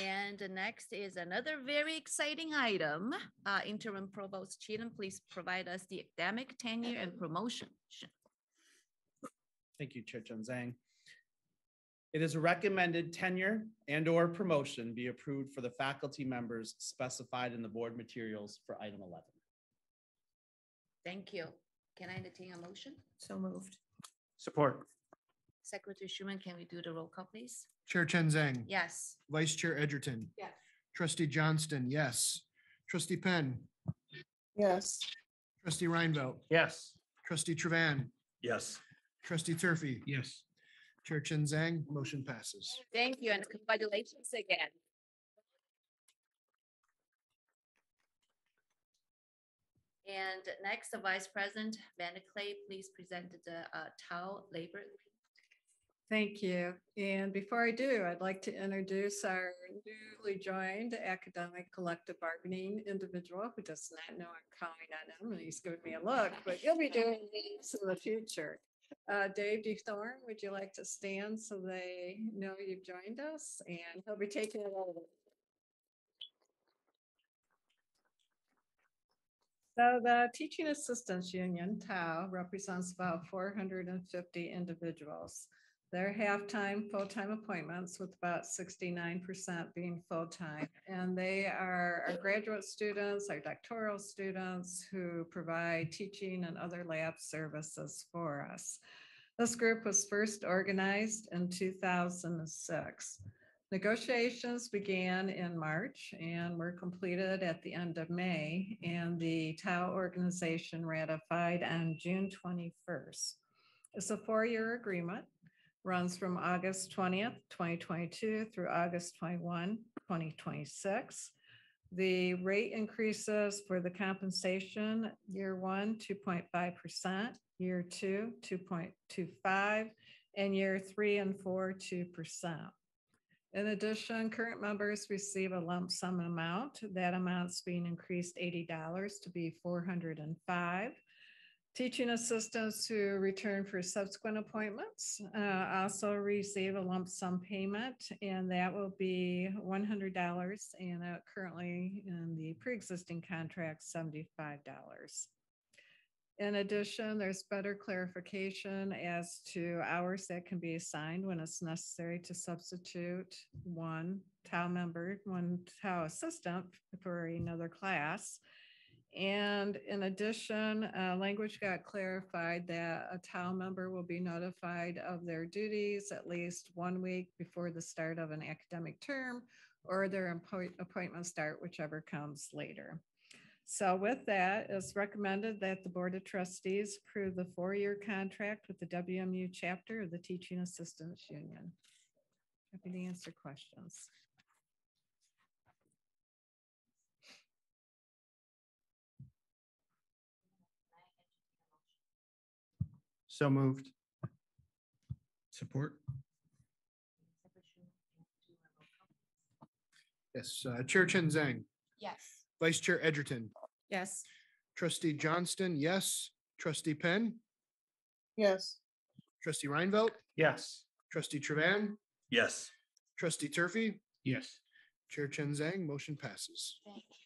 Speaker 3: And the next is another very exciting item. Uh, Interim Provost Cheatham, please provide us the academic tenure and promotion.
Speaker 10: Thank you, Chair Chen Zhang. It is recommended tenure and or promotion be approved for the faculty members specified in the board materials for item 11.
Speaker 3: Thank you. Can I entertain a motion?
Speaker 11: So moved.
Speaker 7: Support.
Speaker 3: Secretary Schuman, can we do the roll call, please?
Speaker 4: Chair Chen Zhang,
Speaker 3: Yes.
Speaker 4: Vice Chair Edgerton,
Speaker 3: Yes.
Speaker 4: trustee Johnston, yes. Trustee Penn,
Speaker 11: Yes.
Speaker 4: trustee Reinvelt,
Speaker 7: Yes.
Speaker 4: trustee Trevan,
Speaker 14: Yes.
Speaker 4: trustee Turfy,
Speaker 7: Yes.
Speaker 4: Chair Chen Zhang, motion passes.
Speaker 3: Thank you and congratulations again. And next, the Vice President, Vanda Clay, please present the uh, Tau Labor.
Speaker 15: Thank you. And before I do, I'd like to introduce our newly joined academic collective bargaining individual who does not know I'm calling on him and he's giving me a look, but he'll be doing this in the future. Uh, Dave DeThorne, would you like to stand so they know you've joined us? And he'll be taking it over. So the Teaching Assistants Union, TAU, represents about four hundred and fifty individuals. They're half-time, full-time appointments with about sixty-nine percent being full-time. And they are our graduate students, our doctoral students who provide teaching and other lab services for us. This group was first organized in two thousand and six. Negotiations began in March and were completed at the end of May, and the Tau organization ratified on June 21st. It's a four-year agreement, runs from August 20th, 2022 through August 21, 2026. The rate increases for the compensation, year one, 2.5%, Year two, two point two five, and year three and four, two percent. In addition, current members receive a lump sum amount. That amount's being increased eighty dollars to be four hundred and five. Teaching assistants who return for subsequent appointments uh, also receive a lump sum payment, and that will be one hundred dollars. And uh, currently in the pre-existing contract, seventy-five dollars. In addition, there's better clarification as to hours that can be assigned when it's necessary to substitute one TAU member, one TAU assistant for another class. And in addition, uh, language got clarified that a TAU member will be notified of their duties at least one week before the start of an academic term or their appoint- appointment start, whichever comes later. So with that, it's recommended that the Board of Trustees approve the four-year contract with the WMU chapter of the Teaching Assistants Union. Happy to answer questions.
Speaker 4: So moved. Support. Yes, uh, Chair Chen Zhang,
Speaker 3: Yes.
Speaker 4: Vice Chair Edgerton,
Speaker 11: Yes.
Speaker 4: Trustee Johnston, yes. Trustee Penn,
Speaker 11: Yes.
Speaker 4: Trustee Reinvelt,
Speaker 7: Yes.
Speaker 4: Trustee Trevan,
Speaker 10: Yes.
Speaker 4: Trustee Turfy,
Speaker 7: Yes.
Speaker 4: Chair Chen Zhang, motion passes.
Speaker 3: Thank you.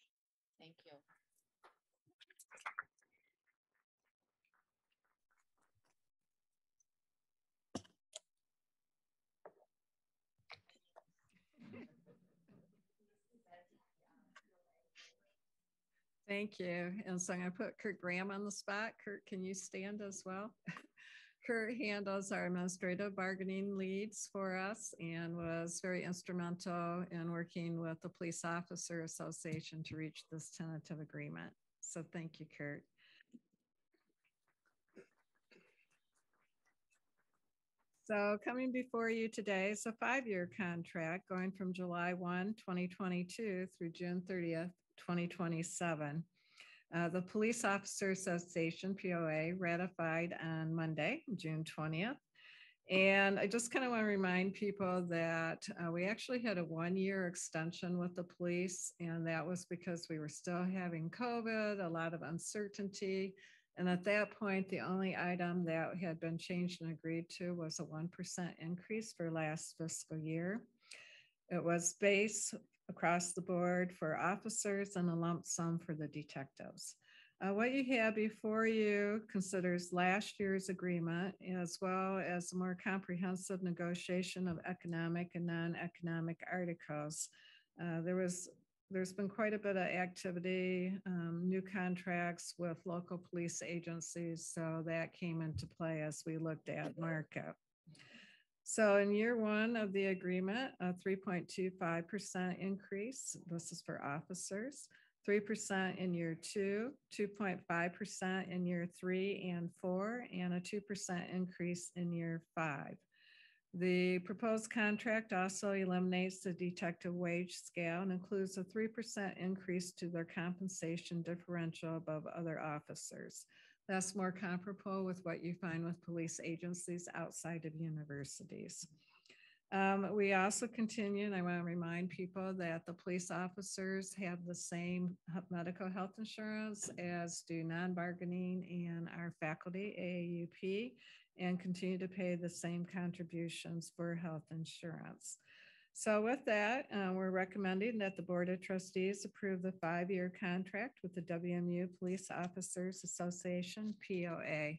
Speaker 3: Thank you.
Speaker 15: And so I'm going to put Kurt Graham on the spot. Kurt, can you stand as well? Kurt handles our administrative bargaining leads for us and was very instrumental in working with the Police Officer Association to reach this tentative agreement. So thank you, Kurt. So coming before you today is a five-year contract going from July 1, 2022 through June 30th, 2027. Uh, The Police Officer Association, POA, ratified on Monday, June 20th. And I just kind of want to remind people that uh, we actually had a one-year extension with the police, and that was because we were still having COVID, a lot of uncertainty. And at that point, the only item that had been changed and agreed to was a 1% increase for last fiscal year. It was base across the board for officers and a lump sum for the detectives. Uh, what you have before you considers last year's agreement as well as a more comprehensive negotiation of economic and non-economic articles. Uh, there was there's been quite a bit of activity, um, new contracts with local police agencies, so that came into play as we looked at markup. So in year one of the agreement, a 3.25% increase. This is for officers. 3% in year two, 2.5% in year three and four, and a 2% increase in year five. The proposed contract also eliminates the detective wage scale and includes a 3% increase to their compensation differential above other officers. That's more comparable with what you find with police agencies outside of universities. Um, we also continue, and I want to remind people that the police officers have the same medical health insurance as do non-bargaining and our faculty AAUP and continue to pay the same contributions for health insurance. So with that, uh, we're recommending that the Board of Trustees approve the five-year contract with the WMU Police Officers Association, POA.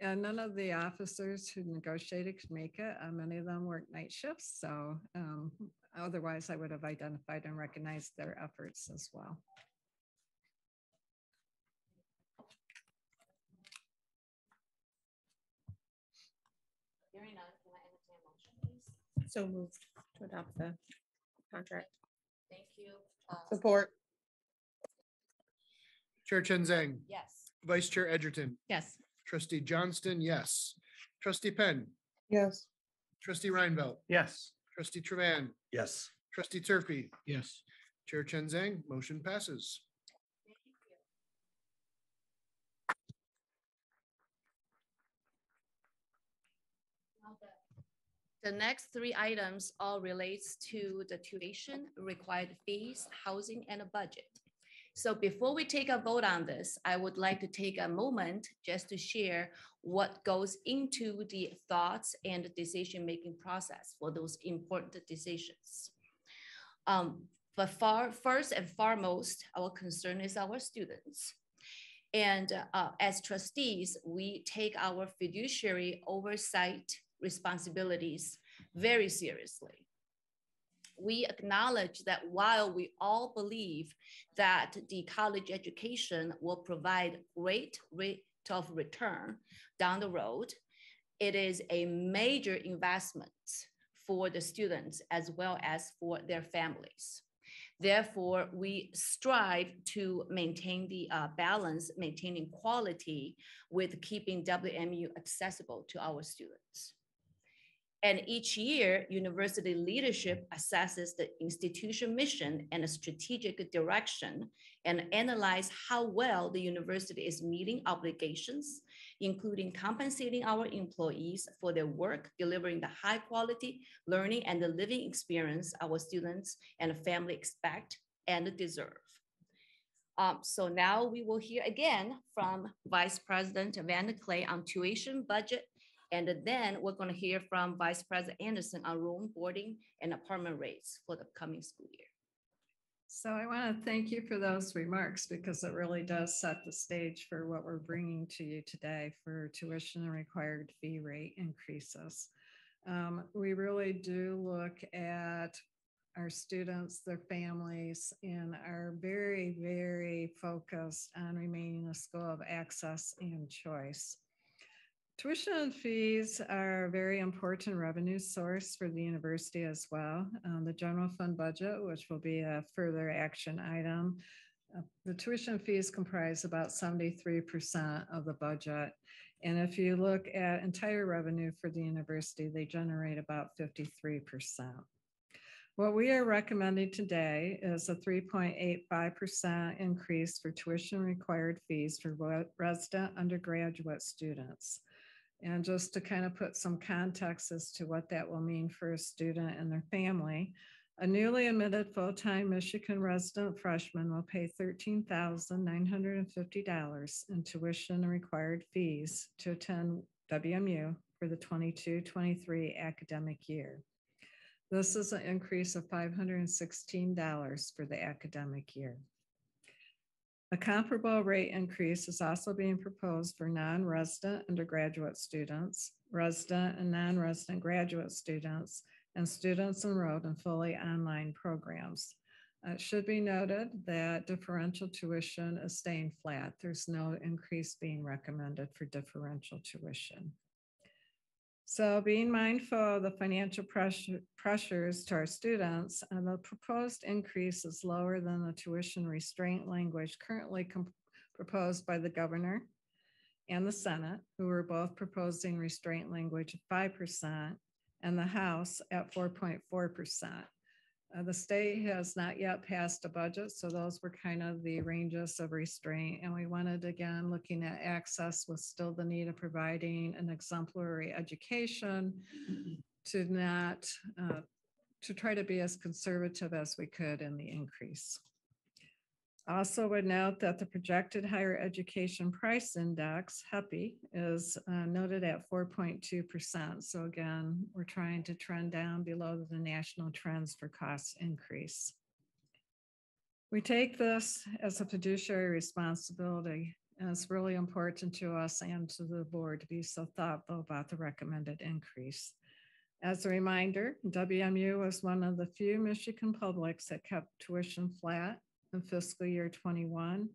Speaker 15: And none of the officers who negotiated could make it. Uh, Many of them work night shifts, so um, otherwise I would have identified and recognized their efforts as well.
Speaker 3: Hearing none, can I entertain a motion, please?
Speaker 11: So moved to adopt the contract.
Speaker 3: Thank you. Uh,
Speaker 11: Support.
Speaker 4: Chair Chen Zhang,
Speaker 3: Yes.
Speaker 4: Vice Chair Edgerton,
Speaker 6: Yes.
Speaker 4: Trustee Johnston, yes. Trustee Penn,
Speaker 11: Yes.
Speaker 4: Trustee Reinvelt,
Speaker 7: Yes.
Speaker 4: Trustee Trevan,
Speaker 10: Yes.
Speaker 4: Trustee Turfy,
Speaker 7: Yes.
Speaker 4: Chair Chen Zhang, motion passes.
Speaker 3: The next three items all relates to the tuition, required fees, housing, and a budget. So before we take a vote on this, I would like to take a moment just to share what goes into the thoughts and decision-making process for those important decisions. Um, but far, first and foremost, our concern is our students. And uh, as trustees, we take our fiduciary oversight responsibilities very seriously. We acknowledge that while we all believe that the college education will provide great rate of return down the road, it is a major investment for the students as well as for their families. Therefore, we strive to maintain the uh, balance, maintaining quality with keeping WMU accessible to our students. And each year, university leadership assesses the institution mission and a strategic direction and analyze how well the university is meeting obligations, including compensating our employees for their work, delivering the high quality learning and the living experience our students and family expect and deserve. Um, so now we will hear again from Vice President Van Der Kley on tuition budget and then we're going to hear from Vice President Anderson on room boarding and apartment rates for the coming school year.
Speaker 15: So I want to thank you for those remarks because it really does set the stage for what we're bringing to you today for tuition and required fee rate increases. Um, we really do look at our students, their families, and are very, very focused on remaining a school of access and choice. Tuition and fees are a very important revenue source for the university as well. Um, the general fund budget, which will be a further action item, uh, the tuition fees comprise about 73% of the budget. And if you look at entire revenue for the university, they generate about 53%. What we are recommending today is a 3.85% increase for tuition required fees for resident undergraduate students. And just to kind of put some context as to what that will mean for a student and their family, a newly admitted full-time Michigan resident freshman will pay $13,950 in tuition and required fees to attend WMU for the 22-23 academic year. This is an increase of $516 for the academic year. A comparable rate increase is also being proposed for non-resident undergraduate students, resident and non-resident graduate students, and students enrolled in fully online programs. Uh, it should be noted that differential tuition is staying flat. There's no increase being recommended for differential tuition. So being mindful of the financial pressure, pressures to our students, and the proposed increase is lower than the tuition restraint language currently proposed by the governor and the Senate, who are both proposing restraint language of 5%, and the House at 4.4%. Uh, the state has not yet passed a budget, so those were kind of the ranges of restraint. And we wanted, again, looking at access with still the need of providing an exemplary education to not, uh, to try to be as conservative as we could in the increase. Also would note that the projected higher education price index, HEPI, is uh, noted at 4.2%. So again, we're trying to trend down below the national trends for cost increase. We take this as a fiduciary responsibility, and it's really important to us and to the board to be so thoughtful about the recommended increase. As a reminder, WMU was one of the few Michigan publics that kept tuition flat in fiscal year 21.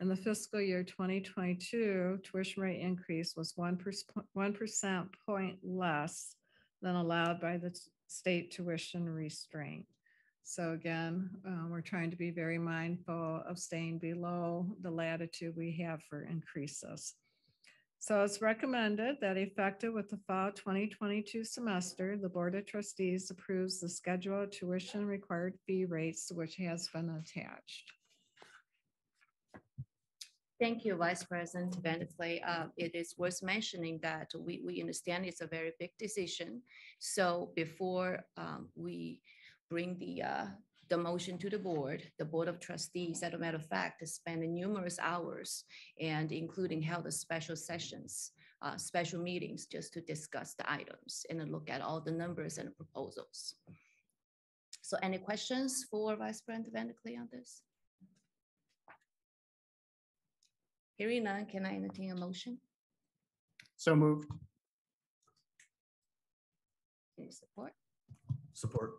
Speaker 15: In the fiscal year 2022, tuition rate increase was 1%, 1% point less than allowed by the state tuition restraint. So again, uh, we're trying to be very mindful of staying below the latitude we have for increases. So it's recommended that effective with the fall 2022 semester, the Board of Trustees approves the schedule of tuition required fee rates, which has been attached.
Speaker 3: Thank you, Vice President Clay. Uh, It is worth mentioning that we, we understand it's a very big decision. So before um, we bring the, uh, the motion to the board, the Board of Trustees, as a matter of fact, spent numerous hours and including held the special sessions, uh, special meetings just to discuss the items and look at all the numbers and proposals. So any questions for Vice President Van Clay on this? Hearing none, can I entertain a motion?
Speaker 7: So moved.
Speaker 3: Any support?
Speaker 5: Support.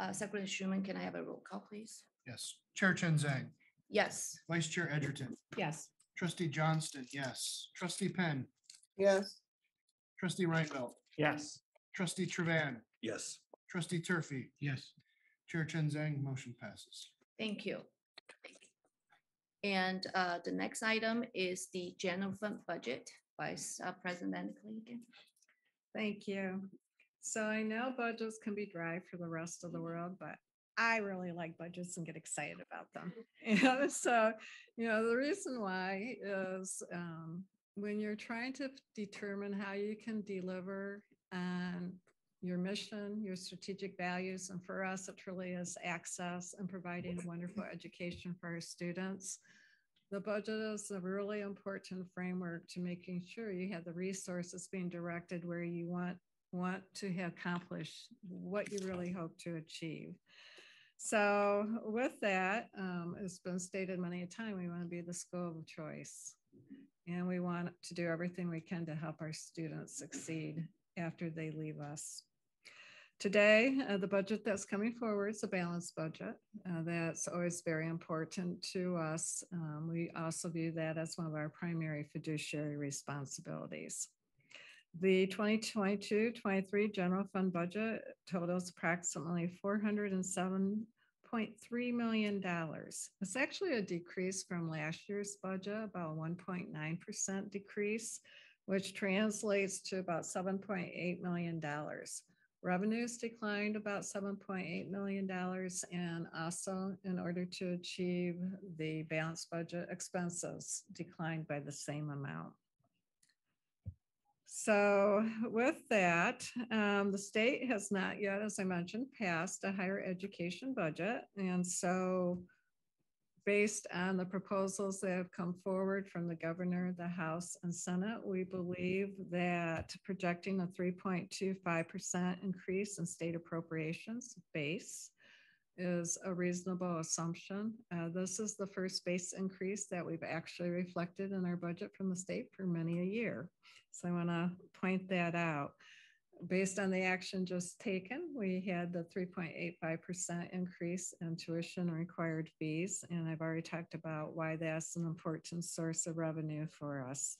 Speaker 3: Sorry. Uh, Secretary Schuman, can I have a roll call, please?
Speaker 4: Yes. Chair Chen Zhang,
Speaker 3: Yes.
Speaker 4: Vice Chair Edgerton,
Speaker 3: Yes.
Speaker 4: Trustee Johnston, yes. Trustee Penn,
Speaker 11: Yes.
Speaker 4: Trustee Reinfeld,
Speaker 7: Yes.
Speaker 4: Trustee Trevan,
Speaker 5: Yes.
Speaker 4: Trustee Turfy. Yes. Chair Chen Zhang, motion passes.
Speaker 3: Thank you. Thank you. And uh, the next item is the general fund budget. Vice uh, President Van Der Kley again.
Speaker 15: Thank you. So I know budgets can be dry for the rest of the world, but I really like budgets and get excited about them. And so, you know, the reason why is um, when you're trying to determine how you can deliver on your mission, your strategic values, and for us, it truly is access and providing a wonderful education for our students. The budget is a really important framework to making sure you have the resources being directed where you want want to accomplish what you really hope to achieve. So with that, um, it's been stated many a time, we want to be the school of choice. And we want to do everything we can to help our students succeed after they leave us. Today, uh, the budget that's coming forward is a balanced budget. Uh, that's always very important to us. Um, we also view that as one of our primary fiduciary responsibilities. The 2022-23 general fund budget totals approximately $407.3 million. It's actually a decrease from last year's budget, about 1.9% decrease, which translates to about $7.8 million. Revenues declined about $7.8 million and also in order to achieve the balanced budget expenses declined by the same amount. So with that, um, the state has not yet, as I mentioned, passed a higher education budget. And so based on the proposals that have come forward from the governor, the House and Senate, we believe that projecting a 3.25% increase in state appropriations base is a reasonable assumption. Uh, this is the first base increase that we've actually reflected in our budget from the state for many a year. So I want to point that out. Based on the action just taken, we had the 3.85% increase in tuition required fees. And I've already talked about why that's an important source of revenue for us.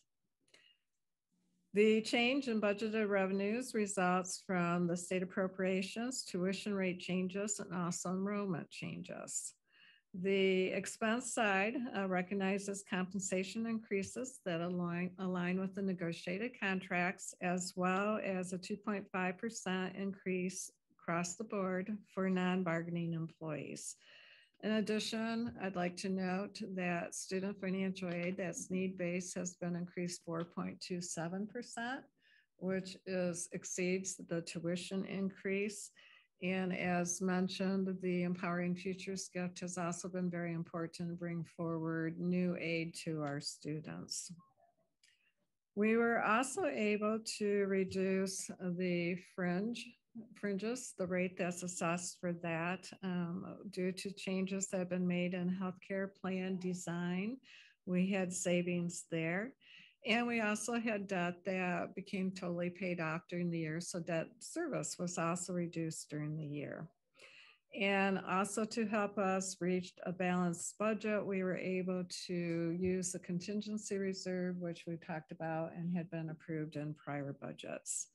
Speaker 15: The change in budgeted revenues results from the state appropriations, tuition rate changes, and also enrollment changes. The expense side uh, recognizes compensation increases that align, align with the negotiated contracts, as well as a 2.5% increase across the board for non-bargaining employees. In addition, I'd like to note that student financial aid that's need-based has been increased 4.27%, which is exceeds the tuition increase. And as mentioned, the Empowering Futures gift has also been very important to bring forward new aid to our students. We were also able to reduce the fringe fringes, the rate that's assessed for that um, due to changes that have been made in healthcare plan design. We had savings there. And we also had debt that became totally paid off during the year. So debt service was also reduced during the year. And also to help us reach a balanced budget, we were able to use the contingency reserve, which we talked about and had been approved in prior budgets.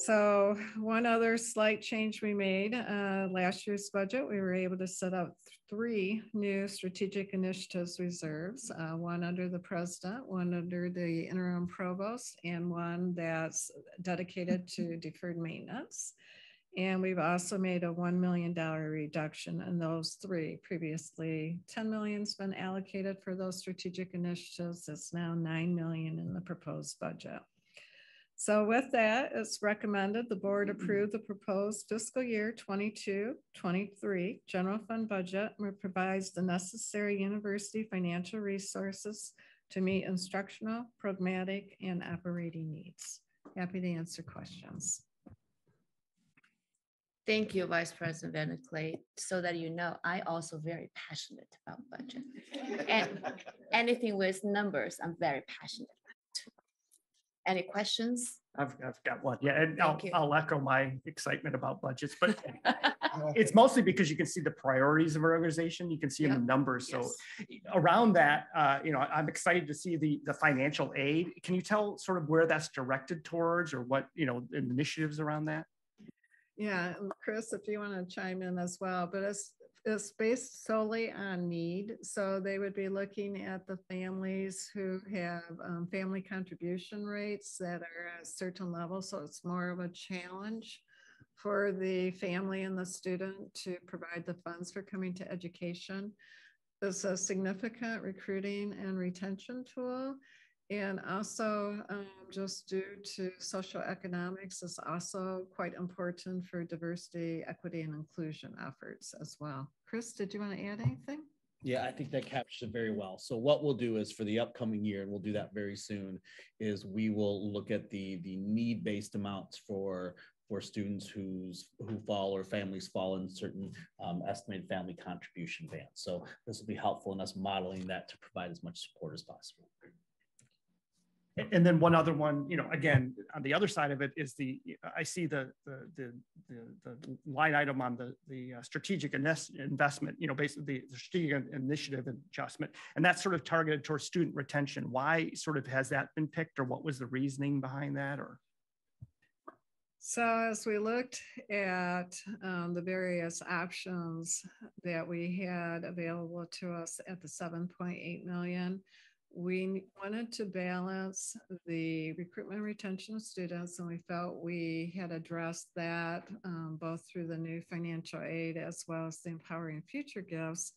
Speaker 15: So one other slight change we made uh, last year's budget, we were able to set up three new strategic initiatives reserves, uh, one under the president, one under the interim provost, and one that's dedicated to deferred maintenance. And we've also made a $1 million reduction in those three. Previously, 10 million's been allocated for those strategic initiatives. It's now 9 million in the proposed budget. So with that, it's recommended the board mm-hmm. approve the proposed fiscal year 22, 23 general fund budget, which provides the necessary university financial resources to meet instructional, pragmatic, and operating needs. Happy to answer questions.
Speaker 3: Thank you, Vice President Van Clay. So that you know, I also very passionate about budget. And anything with numbers, I'm very passionate. Any questions?
Speaker 7: I've, I've got one. Yeah, and I'll,
Speaker 3: you.
Speaker 7: I'll echo my excitement about budgets, but it's mostly because you can see the priorities of our organization. You can see them in the numbers. So around that, uh, you know, I'm excited to see the, the financial aid. Can you tell sort of where that's directed towards or what, you know, initiatives around that?
Speaker 15: Yeah, Chris, if you want to chime in as well, but it's, it's based solely on need. So they would be looking at the families who have um, family contribution rates that are at a certain level. So it's more of a challenge for the family and the student to provide the funds for coming to education. It's a significant recruiting and retention tool. And also, um, just due to social economics is also quite important for diversity, equity, and inclusion efforts as well. Chris, did you want to add anything?
Speaker 10: Yeah, I think that captures it very well. So what we'll do is for the upcoming year, and we'll do that very soon, is we will look at the the need-based amounts for for students who's who fall or families fall in certain um, estimated family contribution bands. So this will be helpful in us modeling that to provide as much support as possible.
Speaker 7: And then one other one, you know, again, on the other side of it is the, I see the, the, the, the, the line item on the, the uh, strategic invest- investment, you know, basically the strategic initiative adjustment, and that's sort of targeted towards student retention. Why sort of has that been picked or what was the reasoning behind that or?
Speaker 15: So as we looked at um, the various options that we had available to us at the 7.8 million, we wanted to balance the recruitment and retention of students, and we felt we had addressed that um, both through the new financial aid as well as the empowering future gifts.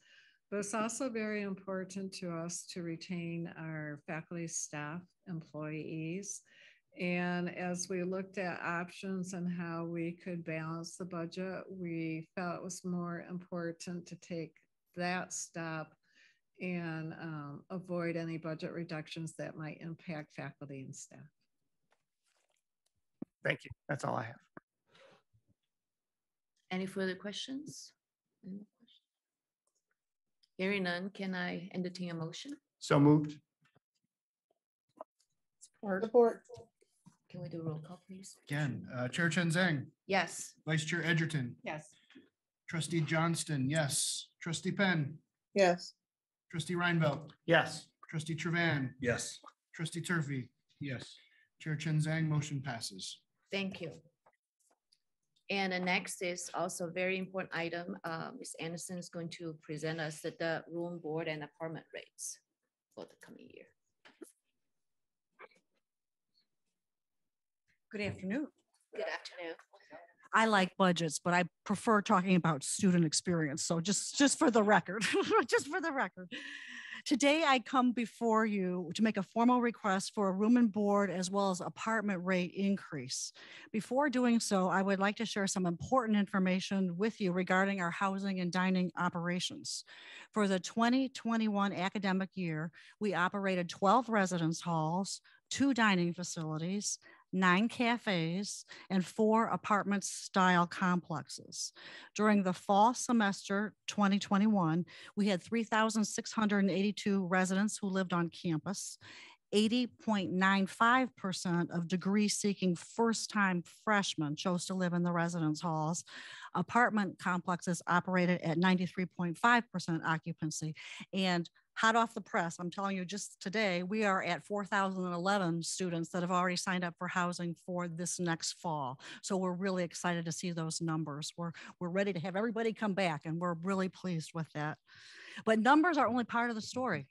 Speaker 15: But it's also very important to us to retain our faculty, staff, employees. And as we looked at options and how we could balance the budget, we felt it was more important to take that step and um, avoid any budget reductions that might impact faculty and staff.
Speaker 7: Thank you. That's all I have.
Speaker 3: Any further questions? Any questions? Hearing none, can I entertain a motion?
Speaker 7: So moved.
Speaker 11: Support.
Speaker 3: Can we do a roll call, please?
Speaker 4: Again, uh, Chair Chen Zhang,
Speaker 3: Yes.
Speaker 4: Vice Chair Edgerton,
Speaker 11: Yes.
Speaker 4: Trustee Johnston, yes. Trustee Penn,
Speaker 11: Yes.
Speaker 4: Trustee Reinbelt,
Speaker 7: Yes.
Speaker 4: Trustee Trevan,
Speaker 5: Yes.
Speaker 4: Trustee Turfy. Yes. Chair Chen Zhang, motion passes.
Speaker 3: Thank you. And the next is also a very important item. Uh, Ms. Anderson is going to present us the- the room board and apartment rates for the coming year.
Speaker 14: Good afternoon.
Speaker 3: Good afternoon.
Speaker 14: I like budgets, but I prefer talking about student experience. So just, just for the record, just for the record. Today I come before you to make a formal request for a room and board as well as apartment rate increase. Before doing so, I would like to share some important information with you regarding our housing and dining operations. For the 2021 academic year, we operated 12 residence halls, two dining facilities, nine cafes, and four apartment style complexes. During the fall semester 2021, we had 3,682 residents who lived on campus. 80.95% of degree seeking first time freshmen chose to live in the residence halls. Apartment complexes operated at 93.5% occupancy. And hot off the press, I'm telling you just today, we are at 4,011 students that have already signed up for housing for this next fall. So we're really excited to see those numbers. We're, we're ready to have everybody come back and we're really pleased with that. But numbers are only part of the story.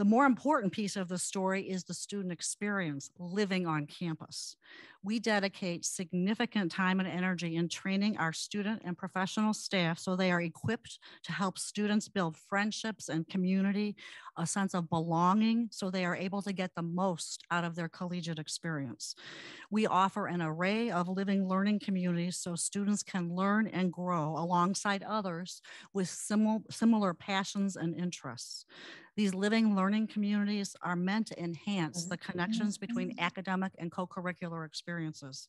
Speaker 14: The more important piece of the story is the student experience living on campus. We dedicate significant time and energy in training our student and professional staff so they are equipped to help students build friendships and community, a sense of belonging, so they are able to get the most out of their collegiate experience. We offer an array of living learning communities so students can learn and grow alongside others with similar, passions and interests. These living learning communities are meant to enhance the mm-hmm, connections mm-hmm. between academic and co-curricular experiences.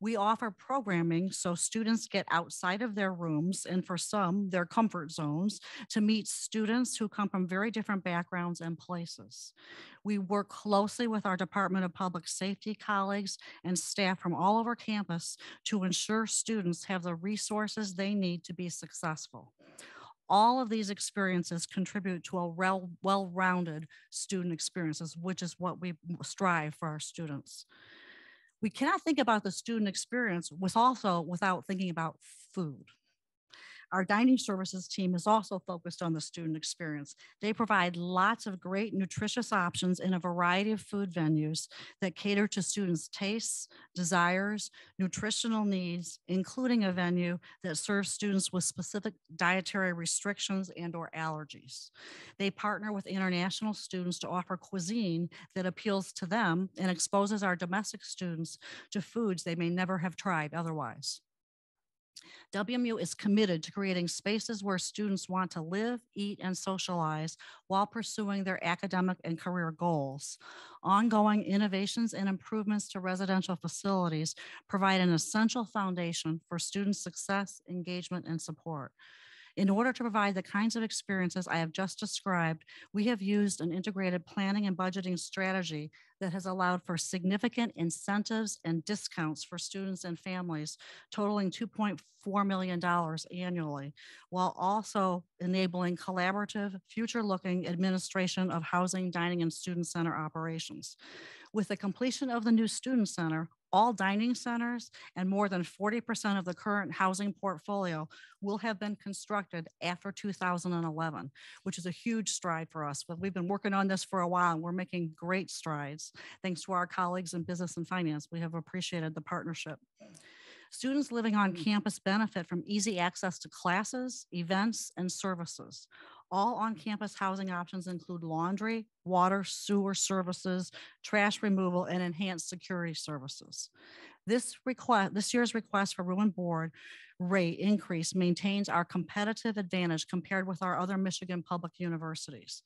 Speaker 14: We offer programming so students get outside of their rooms and for some, their comfort zones to meet students who come from very different backgrounds and places. We work closely with our Department of Public Safety colleagues and staff from all over campus to ensure students have the resources they need to be successful. All of these experiences contribute to a well, well-rounded student experiences, which is what we strive for our students. We cannot think about the student experience with also without thinking about food. Our dining services team is also focused on the student experience. They provide lots of great nutritious options in a variety of food venues that cater to students' tastes, desires, nutritional needs, including a venue that serves students with specific dietary restrictions and or allergies. They partner with international students to offer cuisine that appeals to them and exposes our domestic students to foods they may never have tried otherwise. WMU is committed to creating spaces where students want to live, eat, and socialize while pursuing their academic and career goals. Ongoing innovations and improvements to residential facilities provide an essential foundation for student success, engagement, and support. In order to provide the kinds of experiences I have just described, we have used an integrated planning and budgeting strategy that has allowed for significant incentives and discounts for students and families totaling $2.4 million annually, while also enabling collaborative, future-looking administration of housing, dining, and student center operations. With the completion of the new student center, all dining centers and more than 40% of the current housing portfolio will have been constructed after 2011, which is a huge stride for us. But we've been working on this for a while and we're making great strides. Thanks to our colleagues in business and finance, we have appreciated the partnership. Students living on mm. campus benefit from easy access to classes, events, and services. All on-campus housing options include laundry, water, sewer services, trash removal, and enhanced security services. This request, this year's request for room and board rate increase maintains our competitive advantage compared with our other Michigan public universities.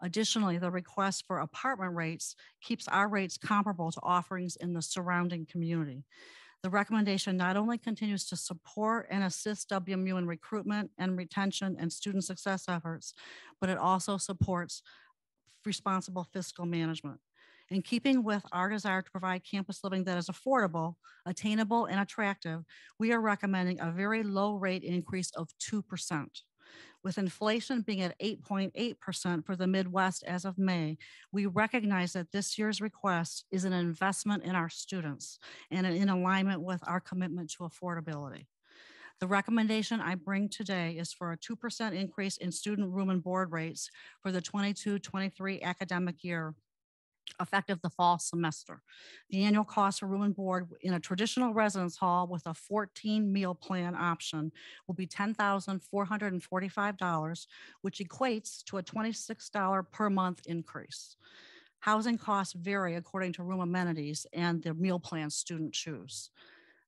Speaker 14: Additionally, the request for apartment rates keeps our rates comparable to offerings in the surrounding community. The recommendation not only continues to support and assist WMU in recruitment and retention and student success efforts, but it also supports responsible fiscal management. In keeping with our desire to provide campus living that is affordable, attainable, and attractive, we are recommending a very low rate increase of 2% with inflation being at 8.8% for the Midwest as of May, we recognize that this year's request is an investment in our students and in alignment with our commitment to affordability. The recommendation I bring today is for a 2% increase in student room and board rates for the 22-23 academic year effective the fall semester. The annual cost for room and board in a traditional residence hall with a 14 meal plan option will be $10,445, which equates to a $26 per month increase. Housing costs vary according to room amenities and the meal plan student choose.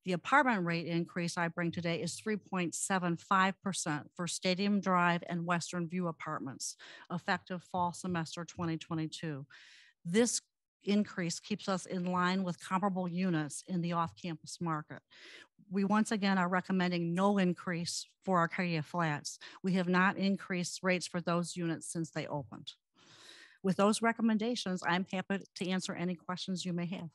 Speaker 14: The apartment rate increase I bring today is 3.75% for Stadium Drive and Western View apartments, effective fall semester 2022. This increase keeps us in line with comparable units in the off-campus market. We once again are recommending no increase for Arcadia Flats. We have not increased rates for those units since they opened. With those recommendations, I'm happy to answer any questions you may have.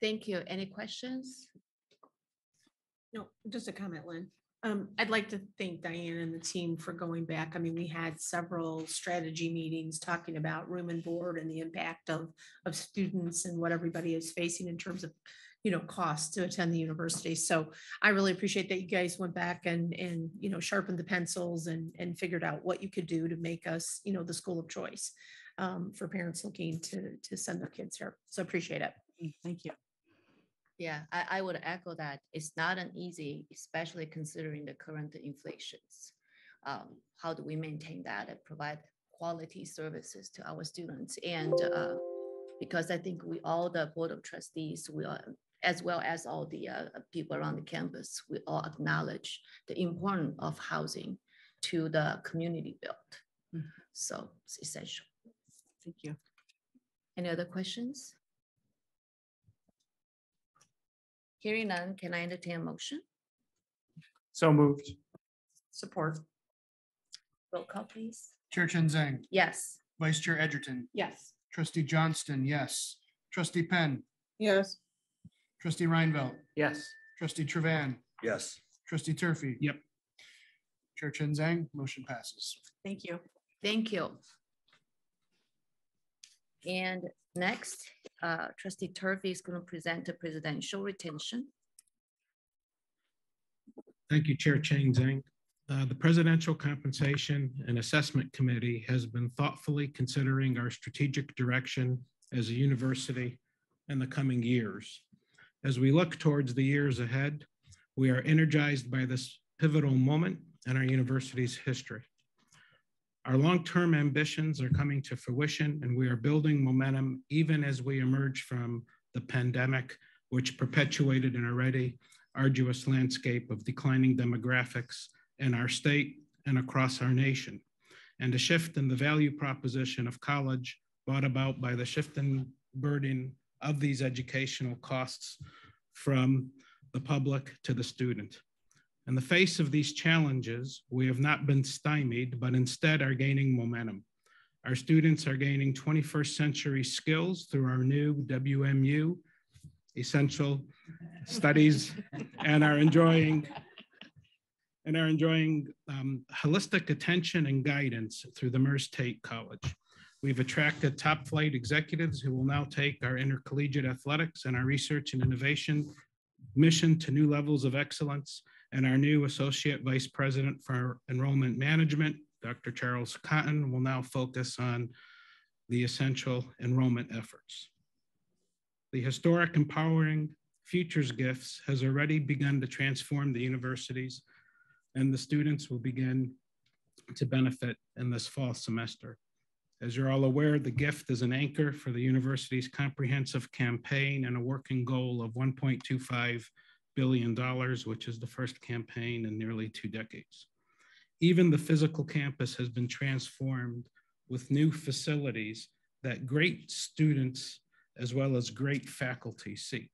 Speaker 3: Thank you. Any questions?
Speaker 16: No, just a comment, Lynn. Um, I'd like to thank Diane and the team for going back. I mean, we had several strategy meetings talking about room and board and the impact of, of students and what everybody is facing in terms of, you know, cost to attend the university. So I really appreciate that you guys went back and, and, you know, sharpened the pencils and, and figured out what you could do to make us, you know, the school of choice um, for parents looking to, to send their kids here. So appreciate it.
Speaker 14: Thank you.
Speaker 3: Yeah, I, I would echo that. It's not an easy, especially considering the current inflations. Um, how do we maintain that and provide quality services to our students? And uh, because I think we all, the Board of Trustees, we are, as well as all the uh, people around the campus, we all acknowledge the importance of housing to the community built. So it's essential.
Speaker 14: Thank you.
Speaker 3: Any other questions? Hearing none, can I entertain a motion?
Speaker 7: So moved.
Speaker 16: Support.
Speaker 3: Roll call, please.
Speaker 4: Chair Chen Zhang,
Speaker 3: Yes.
Speaker 4: Vice Chair Edgerton,
Speaker 16: Yes.
Speaker 4: Trustee Johnston, yes. Trustee Penn,
Speaker 15: Yes.
Speaker 4: Trustee Reinvelt,
Speaker 7: Yes.
Speaker 4: Trustee Trevan,
Speaker 17: Yes.
Speaker 4: Trustee Turfy.
Speaker 7: Yep.
Speaker 4: Chair Chen Zhang, motion passes.
Speaker 14: Thank you.
Speaker 3: Thank you. And next, uh, trustee Turvey is going to present the presidential retention.
Speaker 18: Thank you, Chair Chen Zhang. Uh, The Presidential Compensation and Assessment Committee has been thoughtfully considering our strategic direction as a university in the coming years. As we look towards the years ahead, we are energized by this pivotal moment in our university's history. Our long-term ambitions are coming to fruition, and we are building momentum even as we emerge from the pandemic, which perpetuated an already arduous landscape of declining demographics in our state and across our nation, and a shift in the value proposition of college brought about by the shift in burden of these educational costs from the public to the student. In the face of these challenges, we have not been stymied, but instead are gaining momentum. Our students are gaining 21st century skills through our new WMU essential studies and are enjoying and are enjoying um, holistic attention and guidance through the Merze Tate College. We've attracted top flight executives who will now take our intercollegiate athletics and our research and innovation mission to new levels of excellence. And our new Associate Vice President for Enrollment Management, Dr. Charles Cotton, will now focus on the essential enrollment efforts. The historic empowering futures gifts has already begun to transform the universities and the students will begin to benefit in this fall semester. As you're all aware, the gift is an anchor for the university's comprehensive campaign and a working goal of $1.25 billion, dollars, which is the first campaign in nearly two decades. Even the physical campus has been transformed with new facilities that great students as well as great faculty seek.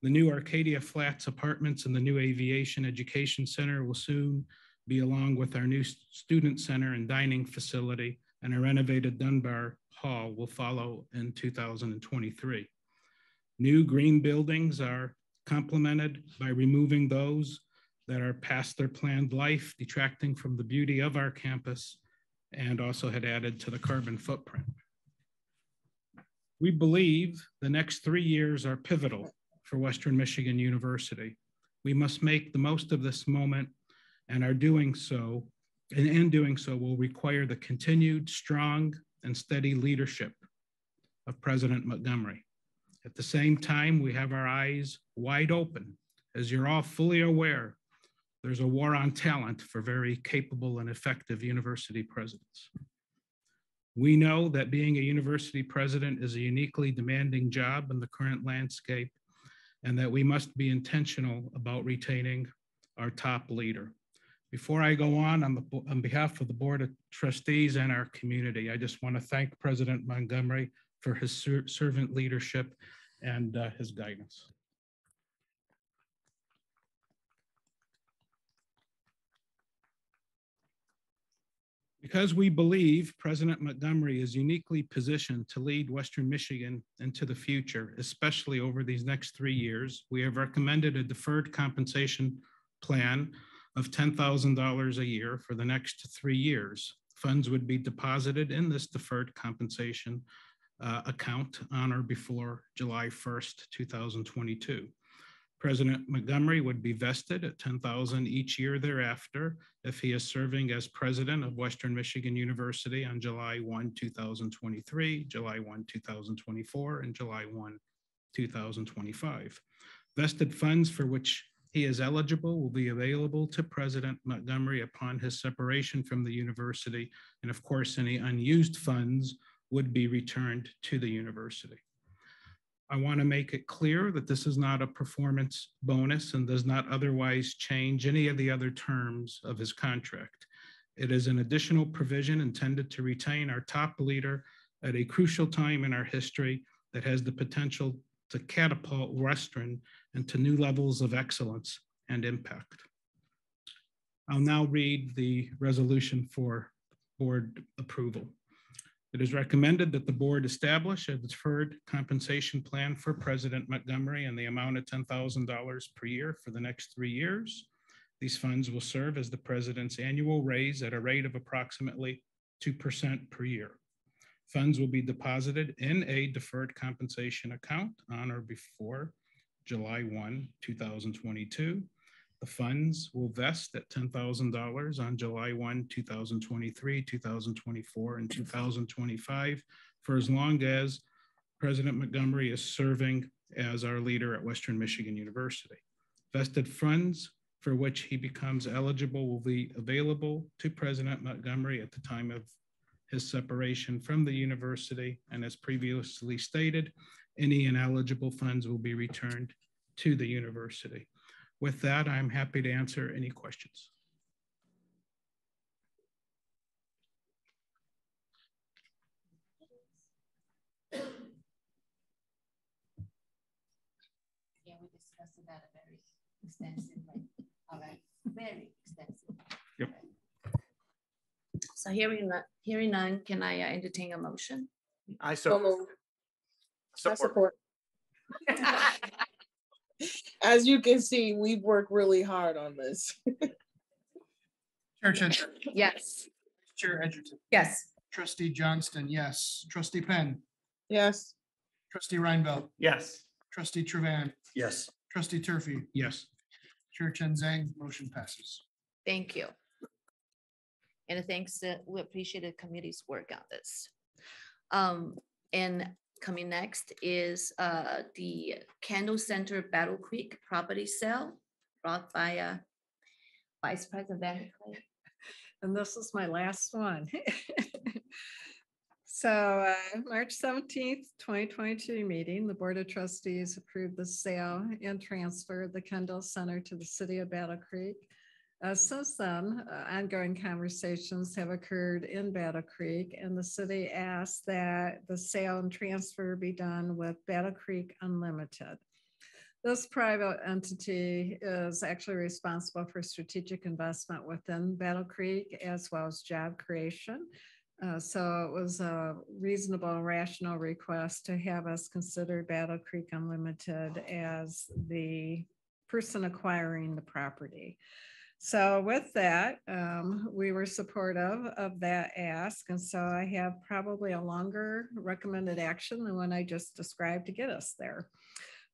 Speaker 18: The new Arcadia Flats apartments and the new Aviation Education Center will soon be along with our new student center and dining facility and a renovated Dunbar Hall will follow in 2023. New green buildings are complemented by removing those that are past their planned life, detracting from the beauty of our campus, and also had added to the carbon footprint. We believe the next three years are pivotal for Western Michigan University. We must make the most of this moment and are doing so, and in doing so will require the continued strong and steady leadership of President Montgomery. At the same time, we have our eyes wide open. As you're all fully aware, there's a war on talent for very capable and effective university presidents. We know that being a university president is a uniquely demanding job in the current landscape and that we must be intentional about retaining our top leader. Before I go on, on, the, on behalf of the Board of Trustees and our community, I just want to thank President Montgomery for his ser servant leadership and uh, his guidance. Because we believe President Montgomery is uniquely positioned to lead Western Michigan into the future, especially over these next three years, we have recommended a deferred compensation plan of $10,000 a year for the next three years. Funds would be deposited in this deferred compensation uh, account on or before July 1st, 2022. President Montgomery would be vested at 10,000 each year thereafter if he is serving as president of Western Michigan University on July 1, 2023, July 1, 2024, and July 1, 2025. Vested funds for which he is eligible will be available to President Montgomery upon his separation from the university. And of course, any unused funds would be returned to the university. I want to make it clear that this is not a performance bonus and does not otherwise change any of the other terms of his contract. It is an additional provision intended to retain our top leader at a crucial time in our history that has the potential to catapult Western into new levels of excellence and impact. I'll now read the resolution for board approval. It is recommended that the board establish a deferred compensation plan for President Montgomery in the amount of $10,000 per year for the next three years. These funds will serve as the president's annual raise at a rate of approximately 2% per year. Funds will be deposited in a deferred compensation account on or before July 1, 2022. The funds will vest at $10,000 on July 1, 2023, 2024, and 2025 for as long as President Montgomery is serving as our leader at Western Michigan University. Vested funds for which he becomes eligible will be available to President Montgomery at the time of his separation from the university. And as previously stated, any ineligible funds will be returned to the university. With that, I'm happy to answer any questions.
Speaker 3: Yeah, we discussed that very extensively. All right, very extensive.
Speaker 18: Yep.
Speaker 3: So hearing, none- hearing none, can I uh, entertain a motion?
Speaker 7: I
Speaker 3: So
Speaker 7: so.
Speaker 3: moved.
Speaker 17: I support. As you can see, we've worked really hard on this.
Speaker 4: Chair Chen,
Speaker 3: Yes.
Speaker 4: Chair Edgerton,
Speaker 3: Yes.
Speaker 4: Trustee Johnston, yes. Trustee Penn,
Speaker 17: Yes.
Speaker 4: Trustee Reinbelt,
Speaker 7: Yes.
Speaker 4: Trustee Trevan,
Speaker 10: Yes.
Speaker 4: Trustee Turfy,
Speaker 18: Yes.
Speaker 4: Chair Chen Zhang, motion passes.
Speaker 3: Thank you. And thanks, uh, we appreciate the committee's work on this. Um, and coming next is, uh, the Kendall Center Battle Creek property sale brought by, uh, Vice President.
Speaker 15: And this is my last one. So uh, March seventeenth, twenty twenty-two meeting, the Board of Trustees approved the sale and transfer of the Kendall Center to the city of Battle Creek. Uh, Since then, uh, ongoing conversations have occurred in Battle Creek and the city asked that the sale and transfer be done with Battle Creek Unlimited. This private entity is actually responsible for strategic investment within Battle Creek as well as job creation. Uh, so it was a reasonable rational request to have us consider Battle Creek Unlimited as the person acquiring the property. So with that, um, we were supportive of that ask. And so I have probably a longer recommended action than one I just described to get us there.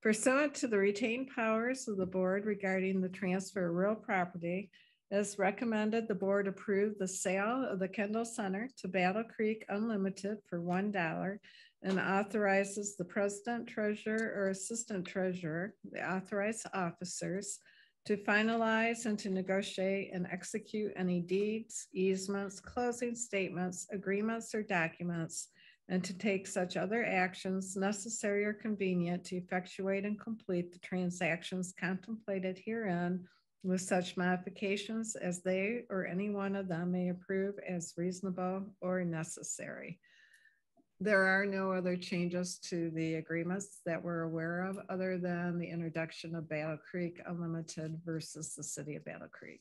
Speaker 15: Pursuant to the retained powers of the board regarding the transfer of real property, as recommended, the board approved the sale of the Kendall Center to Battle Creek Unlimited for one dollar and authorizes the president, treasurer, or assistant treasurer, the authorized officers, to finalize and to negotiate and execute any deeds, easements, closing statements, agreements, or documents, and to take such other actions necessary or convenient to effectuate and complete the transactions contemplated herein with such modifications as they or any one of them may approve as reasonable or necessary. There are no other changes to the agreements that we're aware of, other than the introduction of Battle Creek Unlimited versus the city of Battle Creek.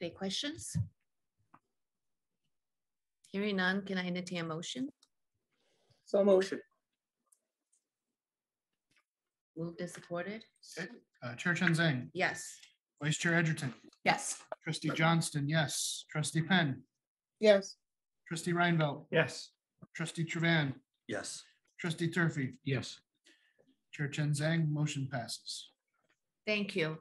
Speaker 3: Any questions? Hearing none, can I entertain a motion?
Speaker 17: So motion.
Speaker 3: Moved and supported?
Speaker 4: Uh, Chair Chen Zhang,
Speaker 3: Yes.
Speaker 4: Vice Chair Edgerton,
Speaker 3: Yes.
Speaker 4: Trustee Johnston, yes. Trustee Penn,
Speaker 17: Yes.
Speaker 4: Trustee Reinbelt,
Speaker 7: Yes.
Speaker 4: trustee Trevan,
Speaker 10: Yes.
Speaker 4: trustee Turfy,
Speaker 18: Yes.
Speaker 4: Chair Chen Zhang, motion passes.
Speaker 3: Thank you.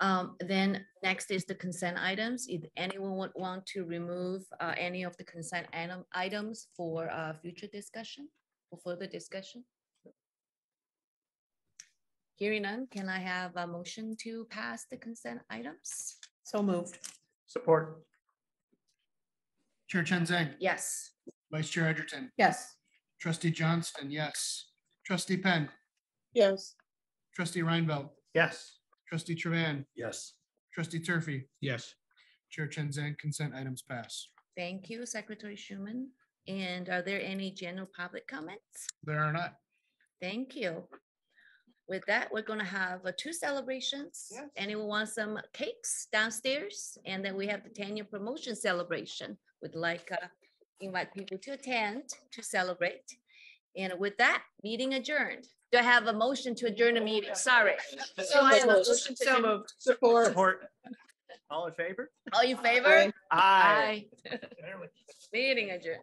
Speaker 3: Um, then next is the consent items. If anyone would want to remove uh, any of the consent item items for uh, future discussion, for further discussion? Hearing none, can I have a motion to pass the consent items?
Speaker 16: So moved.
Speaker 7: Support.
Speaker 4: Chair Chen Zhang,
Speaker 3: Yes.
Speaker 4: Vice Chair Edgerton,
Speaker 16: Yes.
Speaker 4: trustee Johnston, yes. Trustee Penn,
Speaker 17: Yes.
Speaker 4: trustee Reinbelt,
Speaker 7: Yes.
Speaker 4: trustee Trevan,
Speaker 10: Yes.
Speaker 4: trustee Turfy,
Speaker 18: Yes.
Speaker 4: Chair Chen Zhang, consent items pass.
Speaker 3: Thank you, Secretary Schuman. And are there any general public comments?
Speaker 4: There are not.
Speaker 3: Thank you. With that, we're gonna have uh, two celebrations. Anyone want some cakes downstairs? And then we have the ten-year promotion celebration. We'd like uh invite people to attend to celebrate. And with that, meeting adjourned. Do I have a motion to adjourn the meeting? Sorry. So I have a motion to
Speaker 17: So
Speaker 3: adjourn.
Speaker 17: moved. Support.
Speaker 7: Support. All in favor?
Speaker 3: All in favor?
Speaker 7: Aye.
Speaker 3: Meeting adjourned.